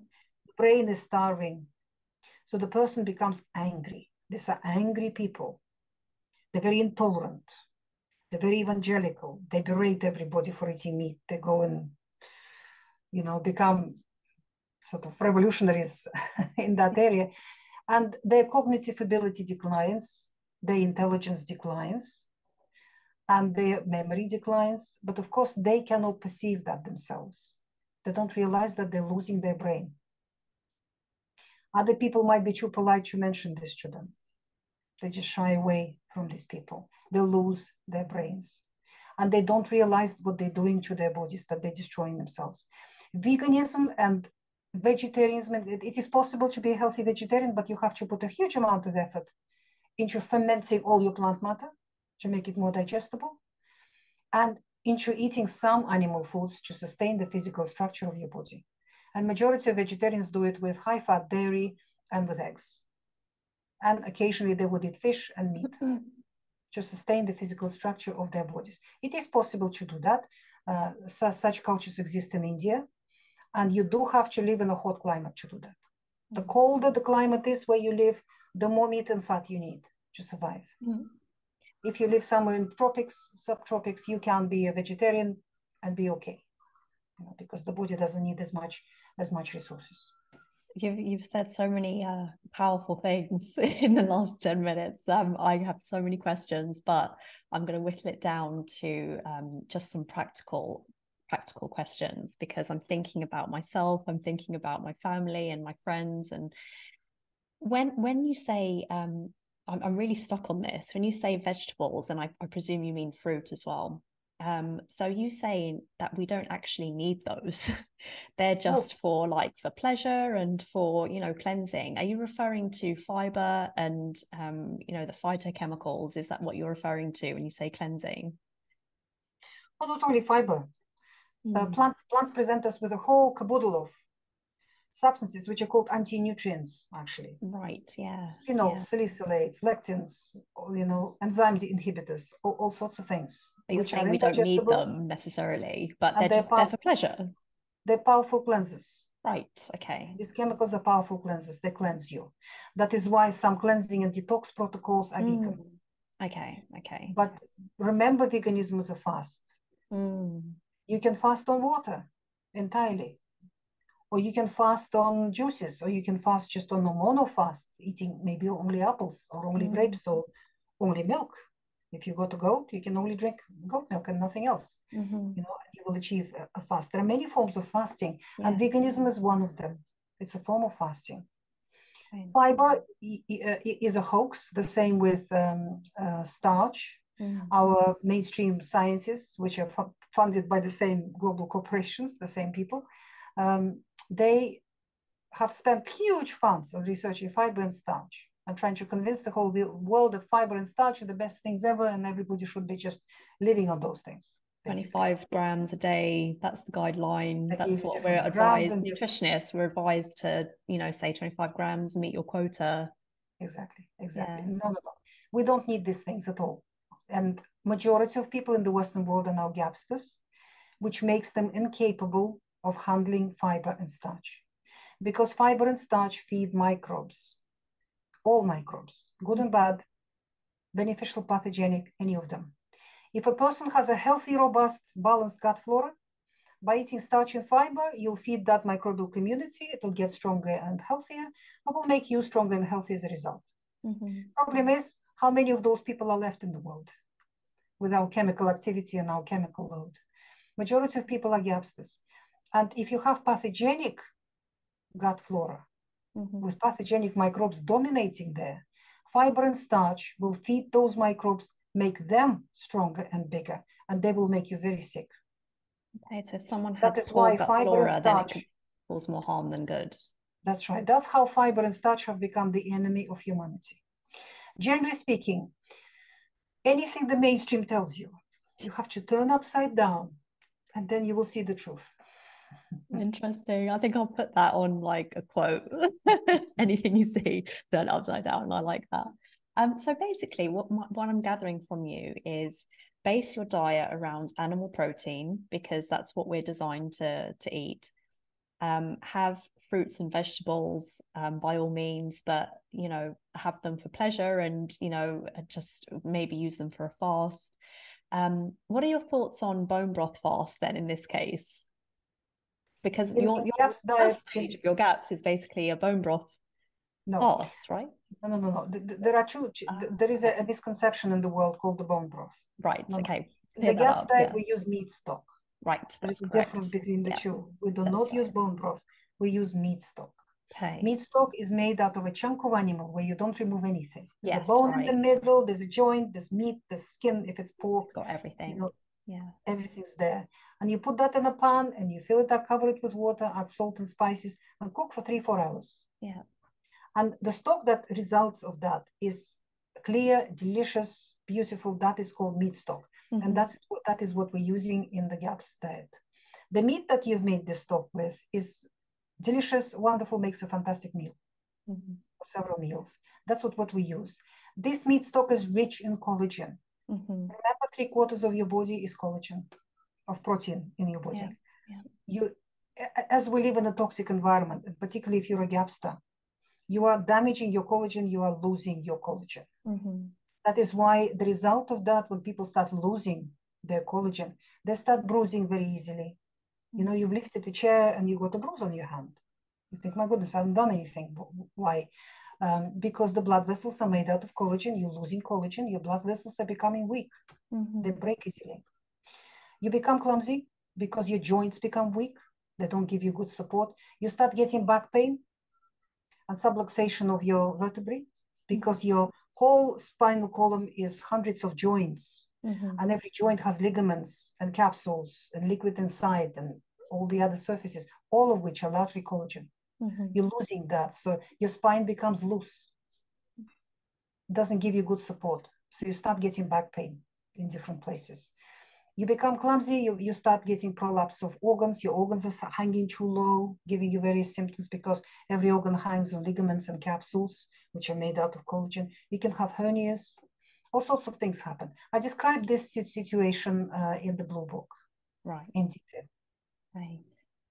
[SPEAKER 1] The brain is starving. So the person becomes angry. These are angry people. They're very intolerant. They're very evangelical. They berate everybody for eating meat. They go and, you know, become sort of revolutionaries in that area. And their cognitive ability declines, their intelligence declines, and their memory declines. But of course, they cannot perceive that themselves. They don't realize that they're losing their brain. Other people might be too polite to mention this to them. They just shy away from these people. They lose their brains. And they don't realize what they're doing to their bodies, that they're destroying themselves. Veganism and vegetarianism, it is possible to be a healthy vegetarian, but you have to put a huge amount of effort into fermenting all your plant matter to make it more digestible and into eating some animal foods to sustain the physical structure of your body. And majority of vegetarians do it with high fat dairy and with eggs and occasionally they would eat fish and meat to sustain the physical structure of their bodies. It is possible to do that. Uh, so, such cultures exist in India, and you do have to live in a hot climate to do that. The colder the climate is where you live, the more meat and fat you need to survive. Mm. If you live somewhere in tropics, subtropics, you can be a vegetarian and be okay, you know, because the body doesn't need as much as much resources
[SPEAKER 2] you've you've said so many uh, powerful things in the last 10 minutes um, i have so many questions but i'm going to whittle it down to um, just some practical practical questions because i'm thinking about myself i'm thinking about my family and my friends and when when you say um, I'm, I'm really stuck on this when you say vegetables and I, I presume you mean fruit as well um, so you saying that we don't actually need those they're just oh. for like for pleasure and for you know cleansing are you referring to fiber and um, you know the phytochemicals is that what you're referring to when you say cleansing
[SPEAKER 1] well not only fiber. Uh, plants plants present us with a whole caboodle of substances which are called anti-nutrients actually.
[SPEAKER 2] Right yeah
[SPEAKER 1] you know yeah. salicylates lectins you know enzyme inhibitors all, all sorts of things.
[SPEAKER 2] You're saying we don't need them necessarily but they're, they're just there for pleasure.
[SPEAKER 1] they're powerful cleansers.
[SPEAKER 2] Right okay.
[SPEAKER 1] These chemicals are powerful cleansers. They cleanse you. That is why some cleansing and detox protocols are mm. vegan
[SPEAKER 2] okay okay.
[SPEAKER 1] But remember veganism is a fast.
[SPEAKER 2] Mm.
[SPEAKER 1] You can fast on water entirely or you can fast on juices, or you can fast just on a mono fast, eating maybe only apples or only mm. grapes or only milk. If you go to goat, you can only drink goat milk and nothing else.
[SPEAKER 2] Mm-hmm.
[SPEAKER 1] You know, you will achieve a, a, fast. There are many forms of fasting, yes. and veganism is one of them. It's a form of fasting. Fiber uh, is a hoax. The same with um, uh, starch. Mm. Our mainstream sciences, which are f- funded by the same global corporations, the same people, um, they have spent huge funds on researching fiber and starch and trying to convince the whole world that fiber and starch are the best things ever and everybody should be just living on those things.
[SPEAKER 2] basically. 25 grams a day that's the guideline that's what we're advised nutritionists we're advised to you know say 25 grams meet your quota
[SPEAKER 1] exactly exactly yeah. no, no no we don't need these things at all and majority of people in the western world are now gapsters which makes them incapable of handling fiber and starch because fiber and starch feed microbes all microbes good and bad beneficial pathogenic any of them if a person has a healthy, robust, balanced gut flora, by eating starch and fiber, you'll feed that microbial community. It'll get stronger and healthier. It will make you stronger and healthy as a result. Mm-hmm. Problem is, how many of those people are left in the world with our chemical activity and our chemical load? Majority of people are gapsters. And if you have pathogenic gut flora mm-hmm. with pathogenic microbes dominating there, fiber and starch will feed those microbes make them stronger and bigger, and they will make you very sick.
[SPEAKER 2] Okay, so if someone has that is why fiber flora, and starch, then it cause more harm than good.
[SPEAKER 1] That's right. That's how fiber and starch have become the enemy of humanity. Generally speaking, anything the mainstream tells you, you have to turn upside down, and then you will see the truth.
[SPEAKER 2] Interesting. I think I'll put that on like a quote. Anything you see, turn upside down. I like that. Um, so basically, what what I'm gathering from you is base your diet around animal protein because that's what we're designed to to eat. Um, have fruits and vegetables um, by all means, but you know have them for pleasure and you know just maybe use them for a fast. Um, what are your thoughts on bone broth fast then in this case? Because your your first stage of your gaps is basically a bone broth no. fast, right?
[SPEAKER 1] No, no, no, no. There are two. Uh, there is a, a, misconception in the world called the bone broth.
[SPEAKER 2] Right. No, okay.
[SPEAKER 1] In the GAPS diet, yeah. we use meat stock.
[SPEAKER 2] Right.
[SPEAKER 1] There is a difference between the yeah. two. We do that's not right. use bone broth. We use meat stock. Okay. Meat stock is made out of a chunk of animal where you don't remove anything. There's yes, a bone right. in the middle. There's a joint. There's meat. There's skin. If it's pork,
[SPEAKER 2] got everything. You know, yeah,
[SPEAKER 1] everything's there. And you put that in a pan and you fill it up, cover it with water, add salt and spices, and cook for three, four hours.
[SPEAKER 2] Yeah.
[SPEAKER 1] And the stock that results of that is clear, delicious, beautiful. That is called meat stock. Mm-hmm. And that's that is what we're using in the GAPS diet. The meat that you've made the stock with is delicious, wonderful, makes a fantastic meal. Mm-hmm. Several meals. That's what, what we use. This meat stock is rich in collagen. Mm-hmm. Remember, three quarters of your body is collagen, of protein in your body. Yeah. Yeah. You, as we live in a toxic environment, particularly if you're a gapster, you are damaging your collagen, you are losing your collagen. Mm-hmm. That is why the result of that, when people start losing their collagen, they start bruising very easily. You know, you've lifted a chair and you got a bruise on your hand. You think, my goodness, I haven't done anything. Why? Um, because the blood vessels are made out of collagen. You're losing collagen. Your blood vessels are becoming weak. Mm-hmm. They break easily. You become clumsy because your joints become weak. They don't give you good support. You start getting back pain and subluxation of your vertebrae because your whole spinal column is hundreds of joints mm-hmm. and every joint has ligaments and capsules and liquid inside and all the other surfaces all of which are largely collagen mm-hmm. you're losing that so your spine becomes loose doesn't give you good support so you start getting back pain in different places you become clumsy, you, you start getting prolapse of organs, your organs are hanging too low, giving you various symptoms because every organ hangs on ligaments and capsules, which are made out of collagen. You can have hernias, all sorts of things happen. I described this situation uh, in the blue book.
[SPEAKER 2] Right.
[SPEAKER 1] In detail.
[SPEAKER 2] Right.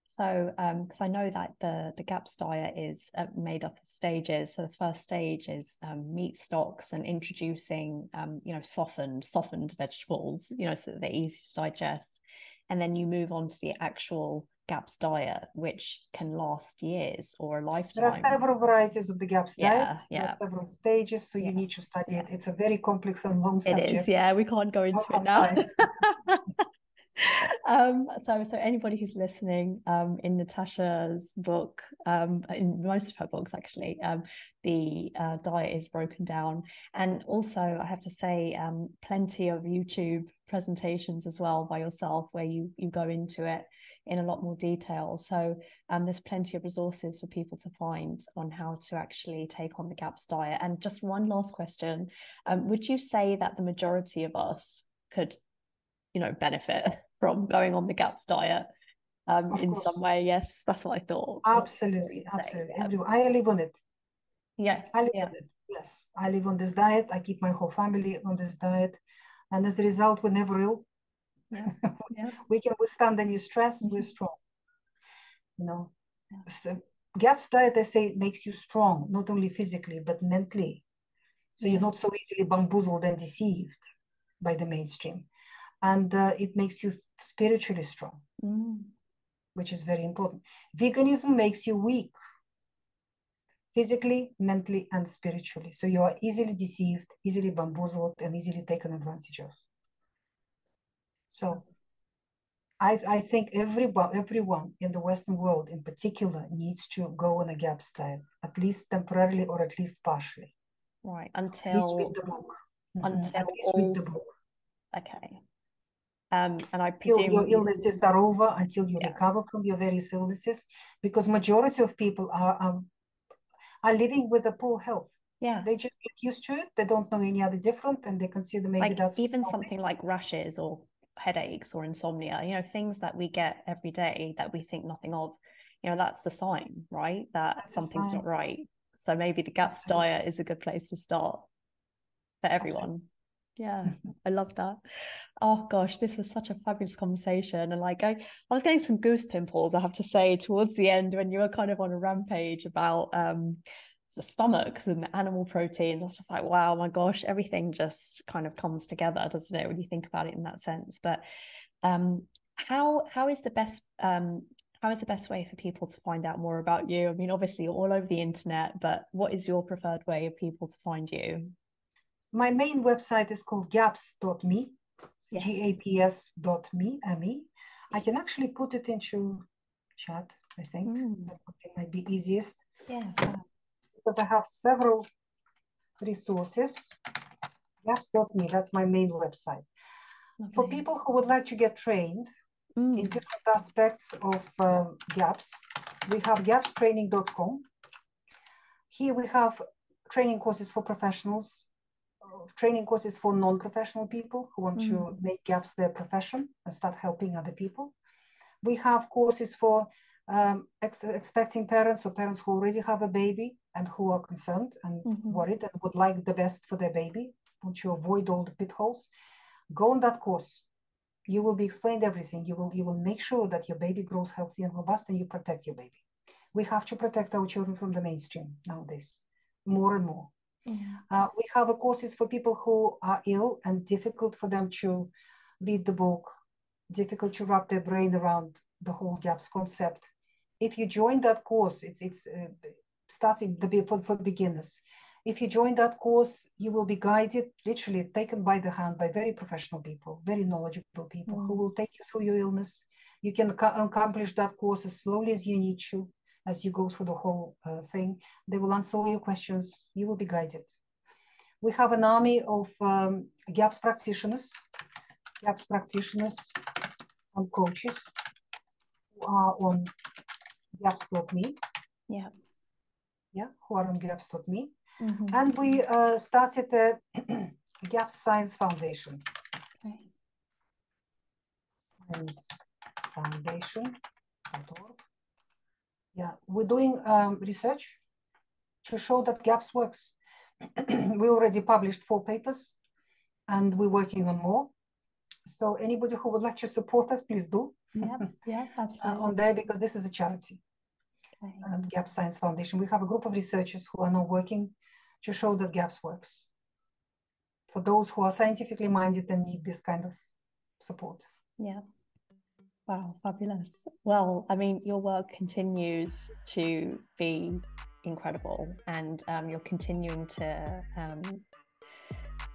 [SPEAKER 2] So, because um, I know that the the GAPS diet is uh, made up of stages. So the first stage is um, meat stocks and introducing, um, you know, softened softened vegetables, you know, so that they're easy to digest, and then you move on to the actual GAPS diet, which can last years or a lifetime.
[SPEAKER 1] There are several varieties of the GAPS yeah, diet. Yeah, several stages, so yes, you need to study it. It's a very complex and long subject.
[SPEAKER 2] It is, yeah. We can't go into it now. um, so, so anybody who's listening, um, in Natasha's book, um, in most of her books actually, um, the uh, diet is broken down, and also I have to say, um, plenty of YouTube presentations as well by yourself where you you go into it in a lot more detail. So um, there's plenty of resources for people to find on how to actually take on the GAPS diet. And just one last question: um, Would you say that the majority of us could you know, benefit from going on the GAPS diet um, in course. some way. Yes, that's what I thought.
[SPEAKER 1] Absolutely, absolutely. I live on it.
[SPEAKER 2] Yeah,
[SPEAKER 1] I live
[SPEAKER 2] yeah.
[SPEAKER 1] on it. Yes, I live on this diet. I keep my whole family on this diet, and as a result, we're never ill.
[SPEAKER 2] Yeah. yeah.
[SPEAKER 1] we can withstand any stress. Mm-hmm. We're strong. You know, so GAPS diet, I say, makes you strong, not only physically but mentally. So you're not so easily bamboozled and deceived by the mainstream, and uh, it makes you spiritually strong.
[SPEAKER 2] Mm
[SPEAKER 1] which is very important. Veganism makes you weak physically, mentally, and spiritually. So you are easily deceived, easily bamboozled, and easily taken advantage of. So I, I think everyone, everyone in the Western world in particular needs to go on a GAPS diet, at least temporarily or at least partially.
[SPEAKER 2] Right, until...
[SPEAKER 1] read the book.
[SPEAKER 2] Until mm-hmm.
[SPEAKER 1] all... read the book.
[SPEAKER 2] Okay. Um, and I presume
[SPEAKER 1] your illnesses are over until you yeah. recover from your various illnesses, because majority of people are um, are living with a poor health.
[SPEAKER 2] Yeah,
[SPEAKER 1] they just get used to it. They don't know any other different, and they consider maybe
[SPEAKER 2] like
[SPEAKER 1] that's
[SPEAKER 2] even something like rashes or headaches or insomnia. You know, things that we get every day that we think nothing of. You know, that's a sign, right? That that's something's not right. So maybe the GAPS Absolutely. diet is a good place to start for everyone. Absolutely. Yeah, I love that. Oh gosh, this was such a fabulous conversation. And like I, I was getting some goose pimples, I have to say, towards the end when you were kind of on a rampage about um the stomachs and the animal proteins. I was just like, wow, my gosh, everything just kind of comes together, doesn't it, when you think about it in that sense? But um how how is the best um how is the best way for people to find out more about you? I mean, obviously you're all over the internet, but what is your preferred way of people to find you?
[SPEAKER 1] My main website is called gaps.me yes. gaps.me, me. I can actually put it into chat, I think. Mm. That might be easiest.
[SPEAKER 2] Yeah.
[SPEAKER 1] Because I have several resources. Gaps.me, that's my main website. Okay. For people who would like to get trained mm. in different aspects of uh, GAPS, we have gapstraining.com. Here we have training courses for professionals, training courses for non-professional people who want mm. to make gaps their profession and start helping other people. We have courses for um, ex expecting parents or parents who already have a baby and who are concerned and mm-hmm. worried and would like the best for their baby, want to avoid all the pitfalls. Go on that course. You will be explained everything. You will you will make sure that your baby grows healthy and robust and you protect your baby. We have to protect our children from the mainstream nowadays, more and more. Uh, we have a courses for people who are ill and difficult for them to read the book, difficult to wrap their brain around the whole GAPS concept. If you join that course, it's it's uh, starting the for, for beginners. If you join that course, you will be guided, literally taken by the hand by very professional people, very knowledgeable people mm. who will take you through your illness. You can accomplish that course as slowly as you need to as you go through the whole uh, thing. They will answer all your questions. You will be guided. We have an army of um, GAPS practitioners, GAPS practitioners and coaches who are on GAPS.me.
[SPEAKER 2] Yeah.
[SPEAKER 1] Yeah, who are on GAPS.me. Mm-hmm. And we uh, started the GAPS Science Foundation. Okay. Science Foundation.org yeah, we're doing um, research to show that GAPS works. we already published four papers and we're working on more. So anybody who would like to support us, please do.
[SPEAKER 2] Yeah, yeah, absolutely.
[SPEAKER 1] Uh, on there because this is a charity. Okay. Um, GAPS Science Foundation. We have a group of researchers who are now working to show that GAPS works. For those who are scientifically minded and need this kind of support.
[SPEAKER 2] Yeah. Wow, fabulous. Well, I mean, your work continues to be incredible, and um, you're continuing to um,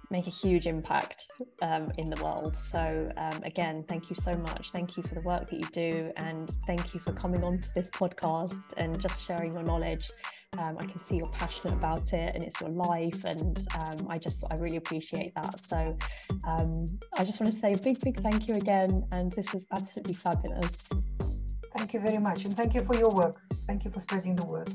[SPEAKER 2] make a huge impact um, in the world. So, um, again, thank you so much. Thank you for the work that you do, and thank you for coming on to this podcast and just sharing your knowledge um, I can see you're passionate about it and it's your life, and um, I just I really appreciate that. So um, I just want to say a big big thank you again, and this was absolutely fabulous.
[SPEAKER 1] Thank you very much, and thank you for your work. Thank you for spreading the word.